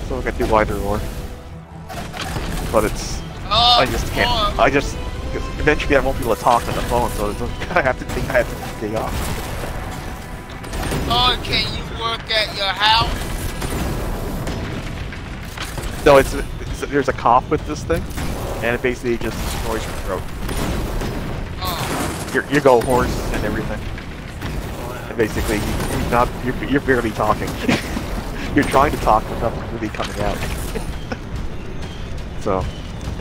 So I can do either or. But it's, Oh, I just can't. I just, eventually I won't be able to talk on the phone, so I have to take, I have to take the day off. Oh, can you work at your house? No, it's, it's there's a cough with this thing, and it basically just destroys your throat. Oh, You you go hoarse and everything. And basically, you, you're not you're, you're barely talking. you're trying to talk, but nothing's really coming out. so,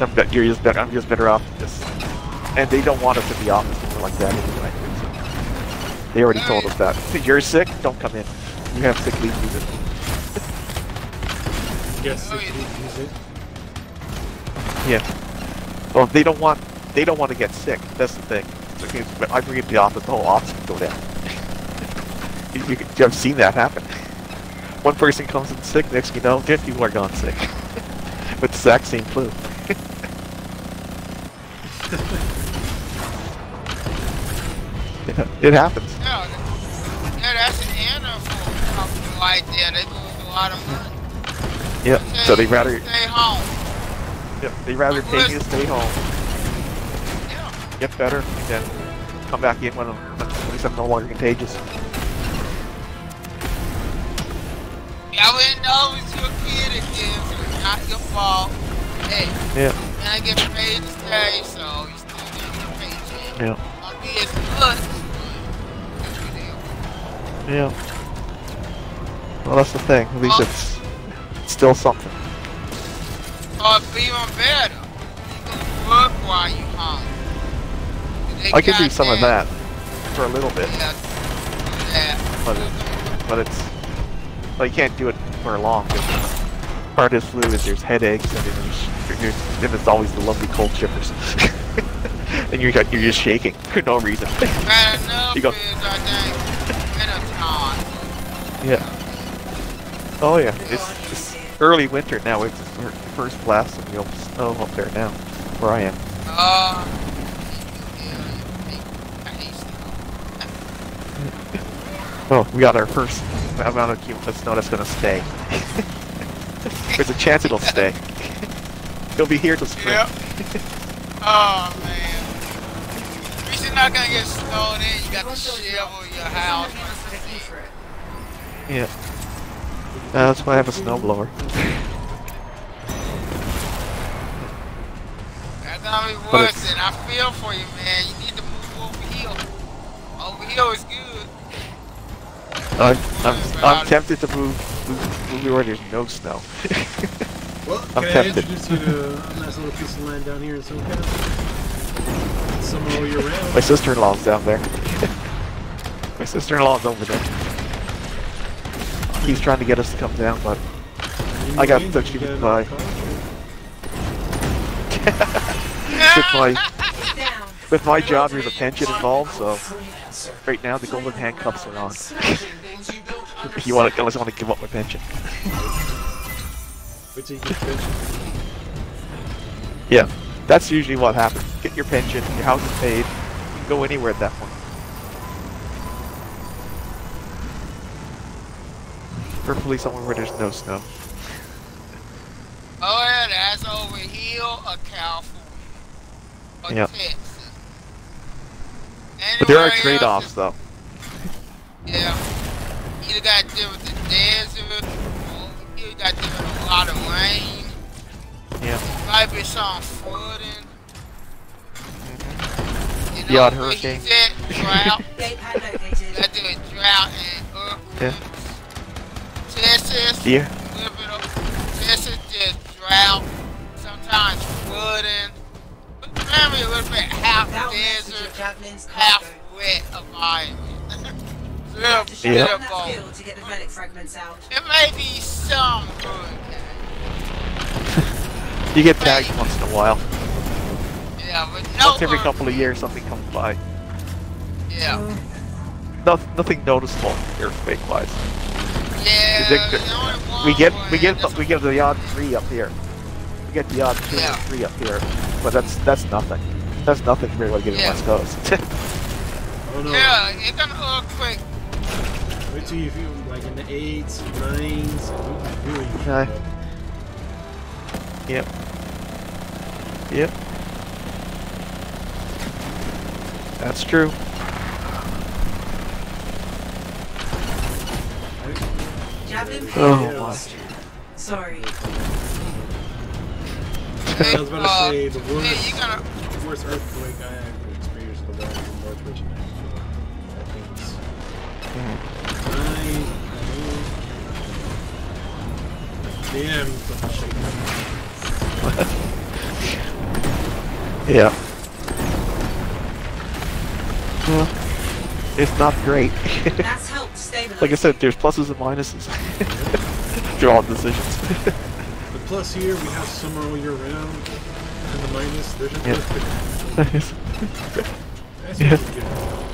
I'm, you're just better, I'm just better off just. And they don't want us in the office like that anyway. So they already told us that. If you're sick, don't come in. You have sick leave, use it. Yes, yeah. it? Yeah. Well, they don't want they don't want to get sick. That's the thing. But I bring it to the office, the whole office can go down. you, you, you have seen that happen. One person comes in sick, next you know, 10 people are gone sick. With the exact same flu. yeah, it happens. that, yeah, that's an animal. They lose a lot of money. Yeah. So they rather stay home. Yeah, they rather pay you to stay home, get better, and then come back in when, when at least I'm no longer contagious. I wouldn't know it was your kid again, so it's not your fault. Hey, Yeah. man, I get paid to stay, so you still get your paycheck. Yeah. Won't be as it's. Yeah. Well, that's the thing. At least Oh. it's, it's still something. Or even better. You can work while you home. I can do some of that for a little bit, Yeah, that. but it, but it's well, you can't do it for long. Part of flu is there's headaches and then there's, there's then there's always the lovely cold shivers, and you're you're just shaking for no reason. You go- I think, winter time. yeah. Oh yeah. It's, it's early winter now. It's the first blast of real snow up there now, where I am. Uh, I hate snow. Well, we got our first amount of cumulative snow that's gonna stay. There's a chance it'll stay. It'll be here till spring. Yep. oh man. At least you're not gonna get snowed in. You got to shovel your house. Someone else with a key for it. Yeah. Uh, that's why I have a snowblower. That's gonna be But worse, it's- and I feel for you, man. You need to move over here. Over here is good. I'm, I'm, I'm tempted to move, move, move where there's no snow. Well, I'm can I tempted. introduce you to a nice little piece of land down here in SoCal? Summer all year round. My sister-in-law's down there. My sister-in-law's over there. He's trying to get us to come down, but I got mean touched you with my- with my Down. with my job there's a pension involved, so right now the golden handcuffs are on. Smashing things you If you want to, unless I want to give up my pension. Wait till you get pension. Yeah, that's usually what happens. Get your pension, your house is paid, you can go anywhere at that point. Preferably somewhere where there's no snow. Oh yeah, that's over here or California. Or Yep. Texas. But there are trade-offs though. Yeah. Either got to deal with the desert, or you got to deal with a lot of rain. Yeah. Might be some flooding. Mm-hmm. You know, The odd hurricane. he's drought. Gate pad located. got to do a drought and Yeah. Earthquakes. Texas, Yeah. a little bit of Texas just drought, sometimes flooding. But maybe a little bit half That desert, of Javelin's half wet environment. You little have to show bit Yeah. of that both. to get the relic fragments out. It may be some hurricane. You get tagged once in a while. Yeah, but no Once every couple of years something comes by. Yeah. Mm. No, nothing noticeable earthquake wise. Yeah, They- the only one We get we get we get the odd three up here. We get the odd two Yeah. or three up here. But that's that's nothing. That's nothing compared to what you get in Yeah. West Coast. Oh no. Yeah, it's an earthquake. Wait till you feel like in the eights, nines, and really. Okay. yep. Yep. That's true. Oh payload lost. Sorry. I was about to say the Yeah, worst, you gotta. the worst earthquake I ever experienced was the one in Northridge. I think it's nine. Damn, something shaking. Yeah. Well, it's not great. That's helped stabilize. Like I said, there's pluses and minuses. Through all decisions. The plus here, we have summer all year round, and the minus, there's just Yeah. earthquake. That's Yeah.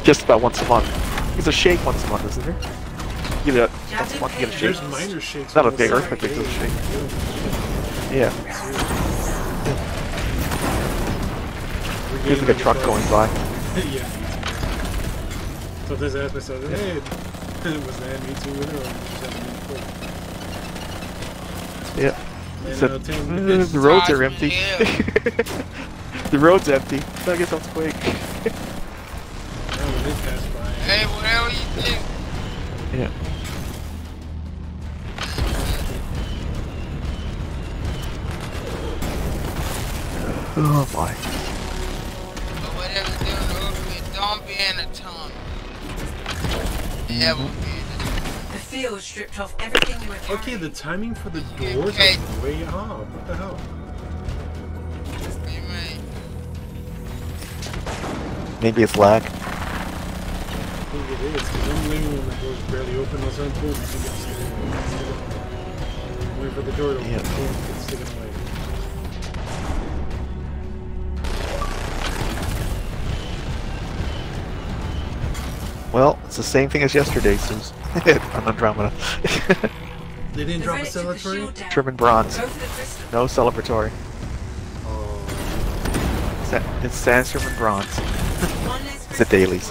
Just about once a month. There's a shake once a month, isn't there? You get a once a month you get a shake. There's minor shakes. Not a big earthquake, but it's a shake. Yeah. Yeah. There's like a truck going by. yeah. Sometimes I ask myself, hey, was that me too with her? Or was that me before? Yeah. And Said, I'll tell "Uh, him, the roads are empty. the road's empty. I guess that's quick. when they pass. Hey, whatever you do. yeah. Oh my. But whatever you do in don't be in a tunnel. Never be in. The field stripped off everything you were carrying. Okay, the timing for the doors Okay. is way off. What the hell? What do you mean? Maybe it's lag. I think it is, because I'm waiting when the door's barely open, unless I'm pulled, you can get sticking. Wait for the door to open, Yeah. Well, it's the same thing as yesterday, Suze. on Andromeda. They didn't drop a relic took the celebratory? shield down. Trim and bronze. Go for the crystal. No celebratory. Oh, Sa- It's Sandstorm and bronze. It's the dailies.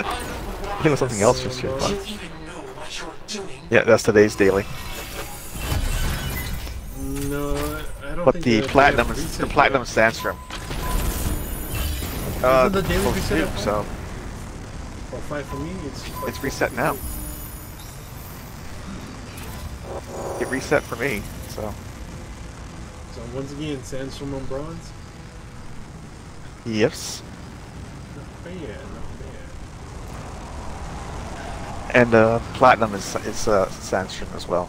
I think it was something else just here. But- even know what you're doing. Yeah, that's today's daily. no, I don't But think the platinum have is the yet. platinum is Sandstorm. Uh, the daily close reset to, so For me, it's it's reset now. reset for me. So So once again, Sandstorm on bronze. yes, Not bad, not bad. and uh, platinum is is uh, Sandstorm as well.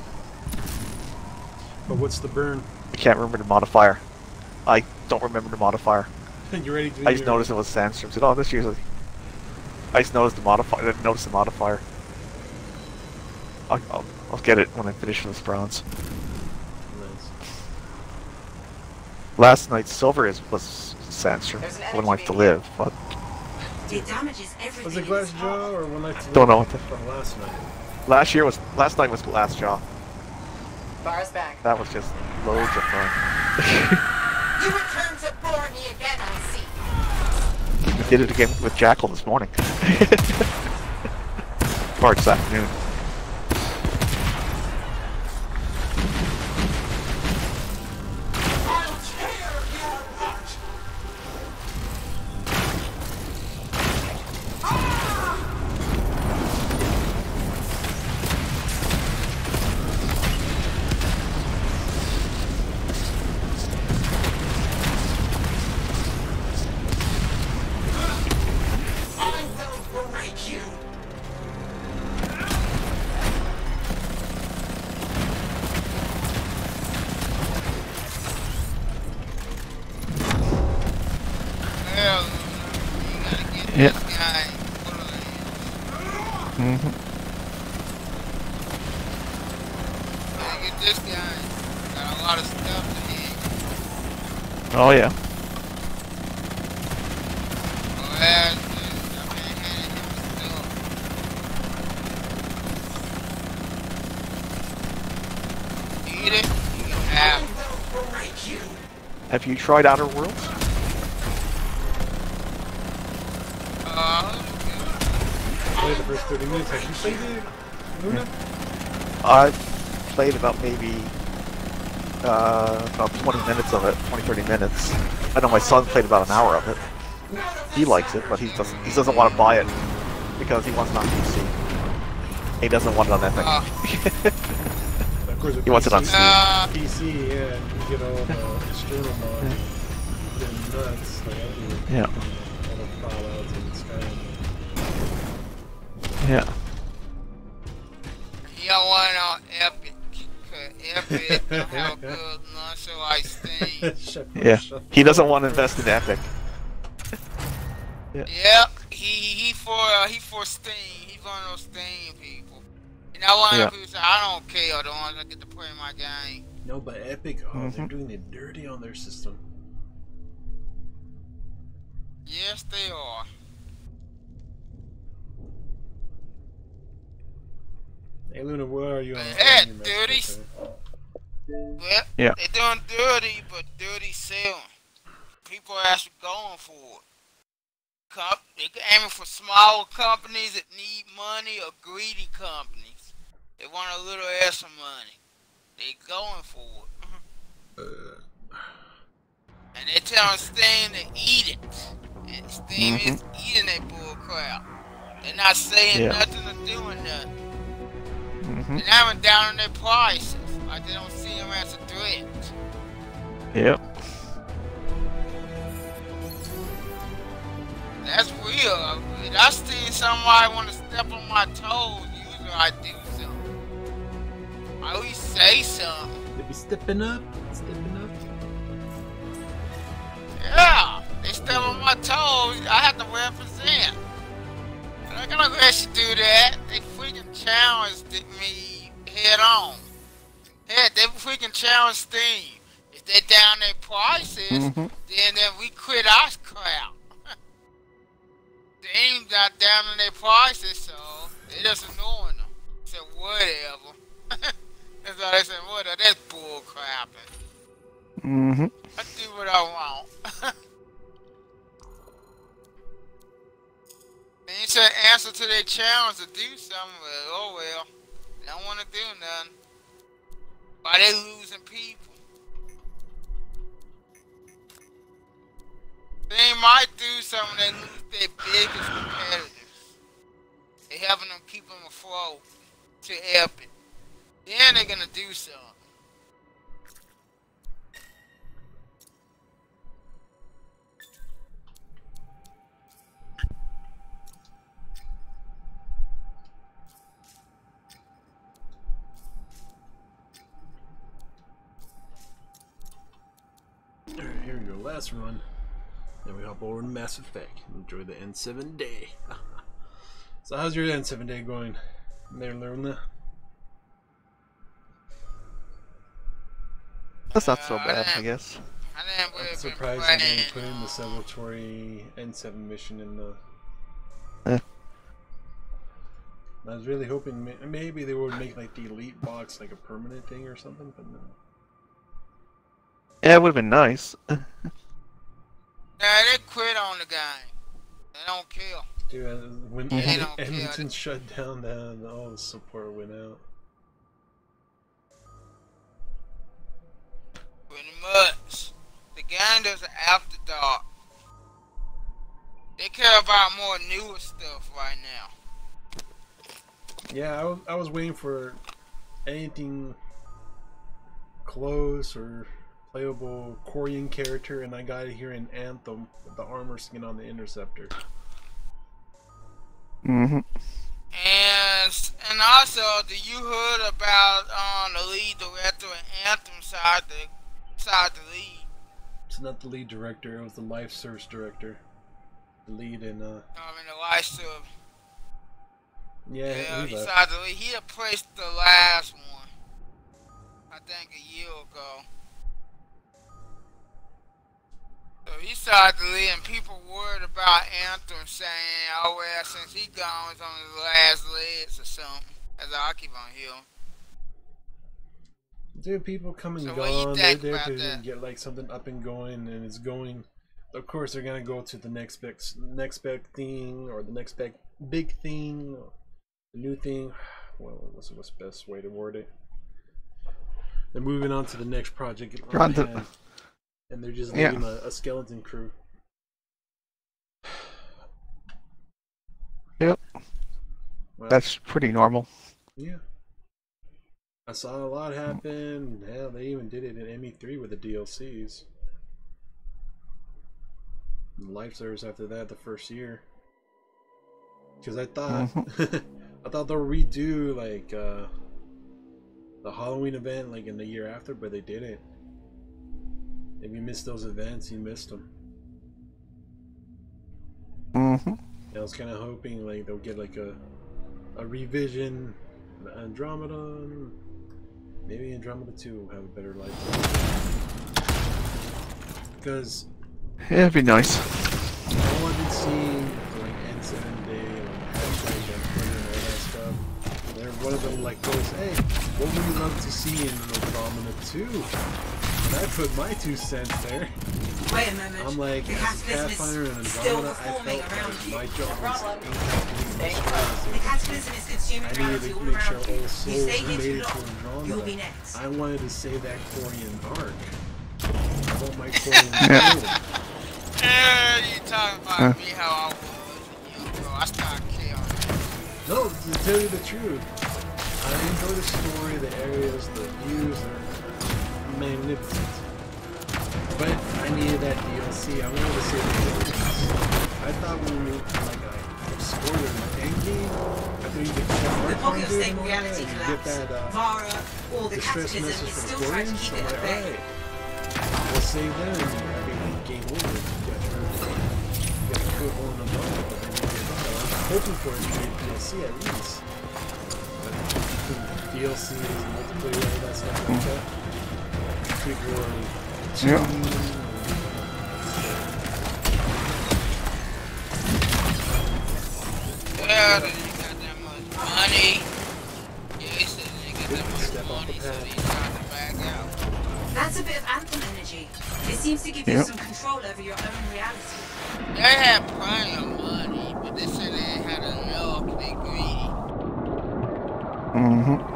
But what's the burn? I can't remember the modifier. I don't remember the modifier. you ready to? I just noticed it was Sandstorm. Said, "Oh, this usually." I just noticed the modifier. I didn't notice the modifier. I'll, I'll, I'll get it when I finish with this bronze. Nice. Last night's silver is was Sandstorm. There's an One life to live, but It damages everything. Was it Glass its Jaw or one night to Don't know what the- from last night? last year was last night was Glass Jaw. Bar's back. That was just loads of fun. did it again with Jackal this morning. or this afternoon. Have tried Outer Worlds? Uh, Played the first 30 minutes. Have you played it, Luna? I played about maybe uh, about 20 minutes of it, 20, 30 minutes. I know my son played about an hour of it. He likes it, but he doesn't. He doesn't want to buy it because he wants it on PC. He doesn't want it on Epic. uh, Of course, with He wants it on PC, Steam. uh, PC, yeah, you get all the external mods. They're nuts. Like, Yeah. all the Fallouts and Skyrim. yeah. you don't want it on Epic. 'cause Epic don't have a good launcher like Steam. Shut- Yeah. He doesn't want to invest in Epic. yeah. Yep, he he for uh, he for Steam. He's one of those Steam people. And I one Yeah. of the people say I don't care. I don't want to get to play my game. No, but Epic, oh, they're Mhm. doing it dirty on their system. Yes, they are. Hey, Luna, where are you? on- Hey, dirty message. Well, Yeah. they're doing dirty, but dirty selling. People are actually going for it. Com- they're aiming for small companies that need money or greedy companies. They want a little extra money. They're going for it. And they're telling Steam to eat it. And Steam is eating that bull crap. They're not saying Yeah. nothing or doing nothing. hmm They're not even down on their prices. Like they don't see them as a threat. Yep. That's real. I see somebody want to step on my toes, usually I do something. I always say something. They be stepping up, stepping up. Yeah, they step on my toes. I have to represent. And I'm not gonna let you do that. They freaking challenged me head on. Head, they freaking challenged Steam. If they down their prices, Mhm. then then we quit our crap. Steam's not down on their prices, so they just ignoring them. So whatever. That's they said whatever. That's bull crapping. hmm I do what I want. they ain't said answer to their challenge to do something, but oh well. They don't want to do nothing. Why they losing people? They might do something, they lose their biggest competitors. They having them keep them afloat to Epic. Then they're gonna do something. Alright, here we go. Last run. Then we hop over to Mass Effect. Enjoy the N7 day. so how's your N7 day going? There, Luna? That's not so bad, I guess. I didn't really I'm been surprised you playing, didn't put in the Salvatore N7 mission in the. Eh. I was really hoping maybe they would make like the elite box like a permanent thing or something, but no. Yeah, it would have been nice. Nah, they quit on the game. They don't kill. Dude, uh, when. They don't care. Edmonton shut down, then all the support went out. Pretty much. The game does an after dark. They care about more newer stuff right now. Yeah, I was, I was waiting for anything close or playable Quarian character, and I got it here in Anthem with the armor skin on the Interceptor. Mm-hmm. And and also, do you heard about um the lead director of Anthem side the the lead? It's not the lead director; it was the life service director. The lead in, uh, I mean the life stuff. yeah, Yeah, he he left. the lead. He replaced the last one. I think a year ago. So he started the lead, and people worried about Anthem saying, "Oh well, since he gone, it's on his last legs or something." As I keep on hearing. Dude, people come and So what gone. They're there to that? get like something up and going, and it's going. Of course, they're gonna go to the next big, next big thing, or the next big, big thing, or the new thing. Well, what's what's the best way to word it? They're moving on to the next project, on On hand, and they're just Yeah. leaving a, a skeleton crew. Yep. Well, That's pretty normal. yeah. I saw a lot happen. Hell, they even did it in ME3 with the DLCs. And Life service after that, the first year. Because I thought, I thought they'll redo like uh, the Halloween event like in the year after, but they didn't. If you missed those events, you missed them. hmm I was kind of hoping like they'll get like a a revision, Andromeda. Maybe Andromeda 2 will have a better life. Because Yeah, it'd be nice. all I've been seeing for like N7 Day, one of them like goes, hey, what would you love to see in Andromeda 2? And I put my two cents there. Wait a minute. I'm like, the as cataclysm Pathfinder is and still Andromeda, I performing felt around like you. my job was Problem. incomplete. The cataclysm is consuming I needed to make sure around you. all You souls stay made it to long, you'll Andromeda. next. I wanted to save that Quarian arc. I want my Quarian gold. Yeah, you talking about Huh. me how I was a young bro. I started killing. No, to tell you the truth, I enjoy the story, the areas, the views are magnificent. But I needed that DLC. I wanted to see the difference. I thought when we like I scored in the end game, after you get that The arc pocket of stable and reality you get that uh, Vara, or the cataclysm is still trying to keep so it at bay. alright, we'll save them. I mean, game over. You got your, you got your foot on the ball, but then you get, I was hoping for it to be a DLC at least. But DLC is multiplayer, all that stuff like that. People are Yeah. cheating. Yeah, they ain't got that much money. Yeah, he said they ain't got that much Step off the money, so path. they trying to back out. That's a bit of anthem energy. It seems to give you Yep. some control over your own reality. They had plenty of money, but they said they ain't had enough. They greedy. hmm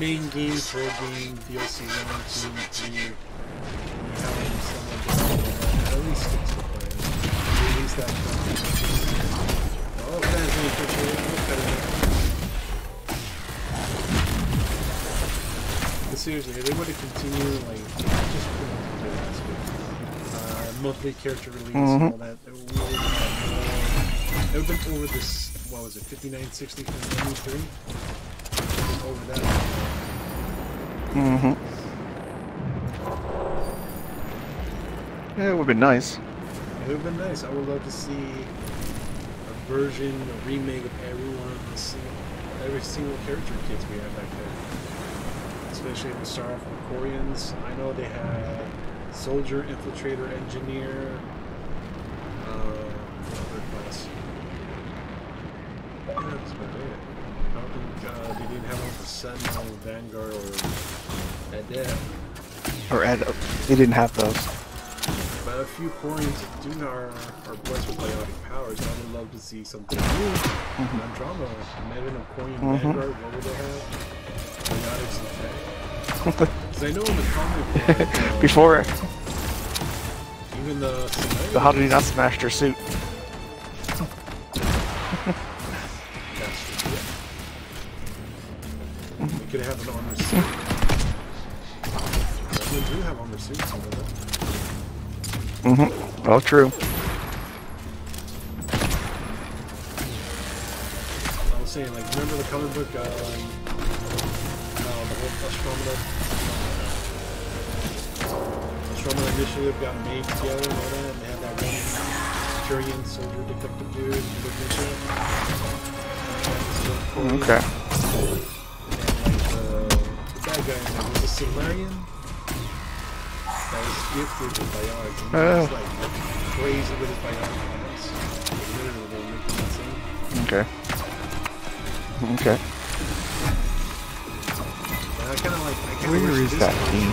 main game, full game, DLC one, two, three. You have like someone that at least sticks to the plan. At least that. Oh, that's really picture. Look at it. But seriously, if they would have continued, like, just put it last week. Uh, monthly character release and all that, it would have been more. It would have been over this, what was it, 5960 from ME3? Over that. Mm-hmm. Yeah, it would have been nice. It would have been nice. I would love to see a version, a remake of every one of the single, every single character kits we have back there. Especially if we start off with Quarians. I know they had Soldier, Infiltrator, Engineer, uh, what other class? Yeah, that's about it. I don't think uh, they didn't have one for Sentinel, Vanguard, or Adept. Or Ed, they didn't have those. But a few that do are, are blessed with biotic powers. I would love to see something new. Mm-hmm. Andromeda. Imagine a Quarian Vanguard. What would they have? Biotics and tech. Because I know in the comic book, uh, Before, even the Sumerians, how did he not smash their suit? Mm-hmm. Oh, true. I was saying, like, remember the comic book, um, uh, the whole Andromeda initiative got made together and all that, and they had that one soldier detective dude who looked into it. And Okay. like, uh, the bad guy in there was a Salarian gifted with biotics, and like, crazy with his insane. Okay. Okay. And I kind of like. I kinda Where is that team?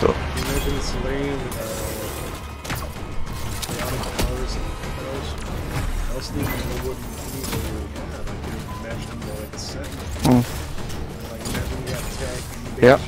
So, imagine the with uh, biotic powers and powers? I was thinking what would he really have? I could imagine more like a set. mm, Yep.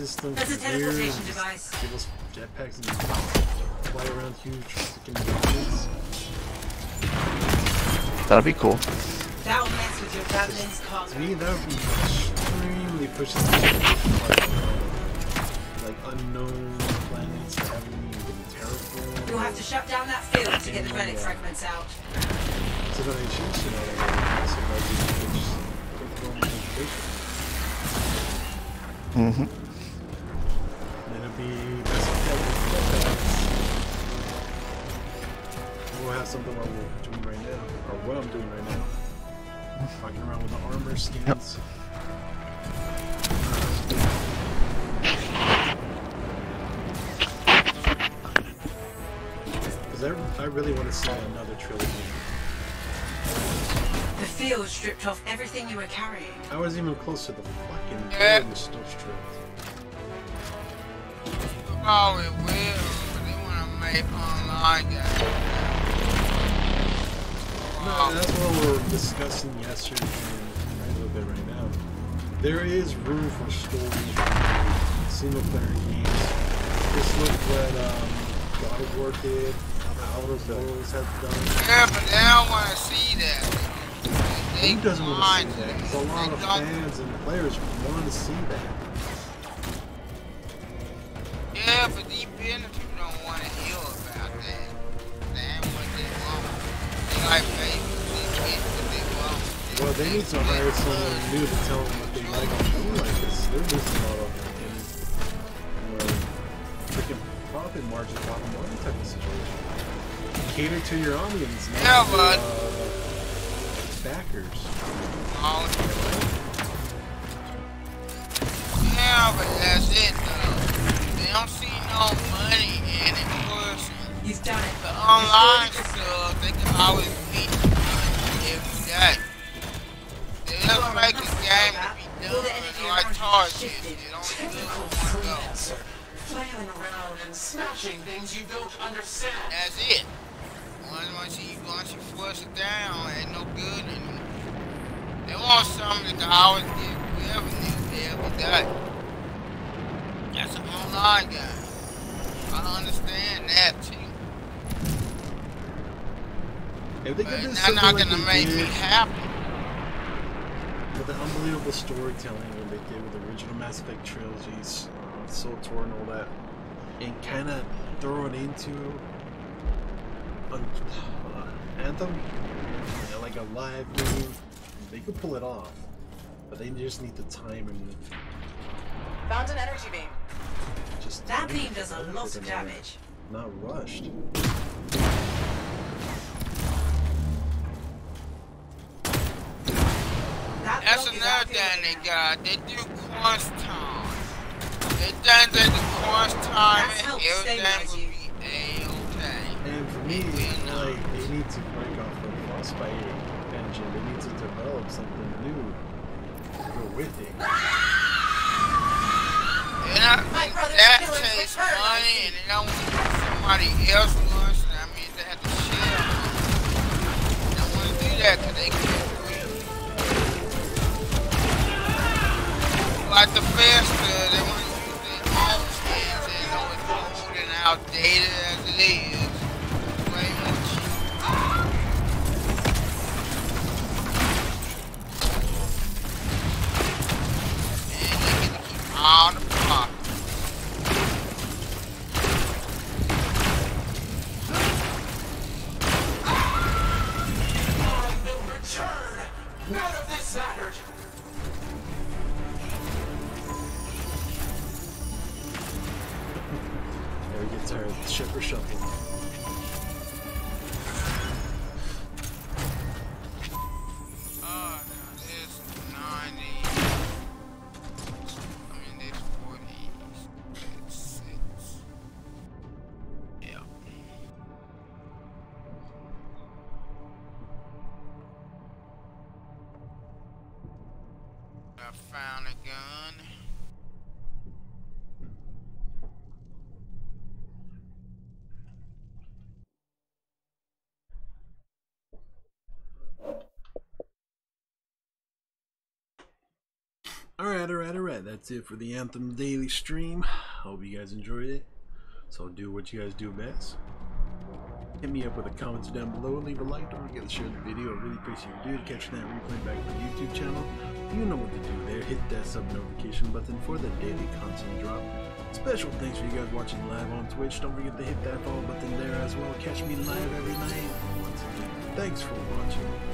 Like flight systems That's a for gears teleportation and device. Give us jetpacks and fly around huge freaking buildings? That'd be cool. That'll mess with your javelin's To me, that would be extremely pushing the like, like unknown planets that haven't even been terraformed. You'll have to shut down that field to get the relic fragments out. So then they should shit out of it. So like, Then best jetpacks. We'll have something what we're doing right now, or what I'm doing right now. Walking around with the armor skins. Because I, I really want to see another trilogy. The field stripped off everything you were carrying. I was even close to the fucking Yeah. door was still stripped. Probably will, but they want to make online games. No, that's what we were discussing yesterday and a little bit right now. There is room for story single player games. Just look what um, God of War did, Outer Worlds have done. Yeah, but they don't want to see that. They Who doesn't want to see that? to a lot of fans and players want to see that. To hire someone new to tell them what they like and don't like. Because they're losing out on freaking, profit margin, bottom line type of situation. Cater to your audience, Yeah, your, storytelling when they did with the original Mass Effect trilogies, uh, Soul Tour and all that, and kind of throw it into an, uh, Anthem, like a live game, they could pull it off. But they just need the time and Found an energy beam. just That beam does a lot of damage. Not rushed. Another active thing they got. They do crunch time. They think that the crunch time That's everything will be a-okay. And for me, Maybe not. like they need to break off the Frostbite engine. They need to develop something new to go with it. And I, My brother's that takes money, and they don't want somebody else lunch. and That means they have to share. They don't want to do that because they Like the Festa, they want to use their own skins. They know it's old and outdated as it is. Way. And they get keep all the Alright, alright, alright. That's it for the Anthem Daily stream. Hope you guys enjoyed it. So do what you guys do best. Hit me up with the comments down below. and Leave a like. Don't forget to share the video. I really appreciate you do. Catch that replay back on the YouTube channel. You know what to do there. Hit that sub notification button for the daily content drop. Special thanks for you guys watching live on Twitch. Don't forget to hit that follow button there as well. Catch me live every night. Once again, thanks for watching.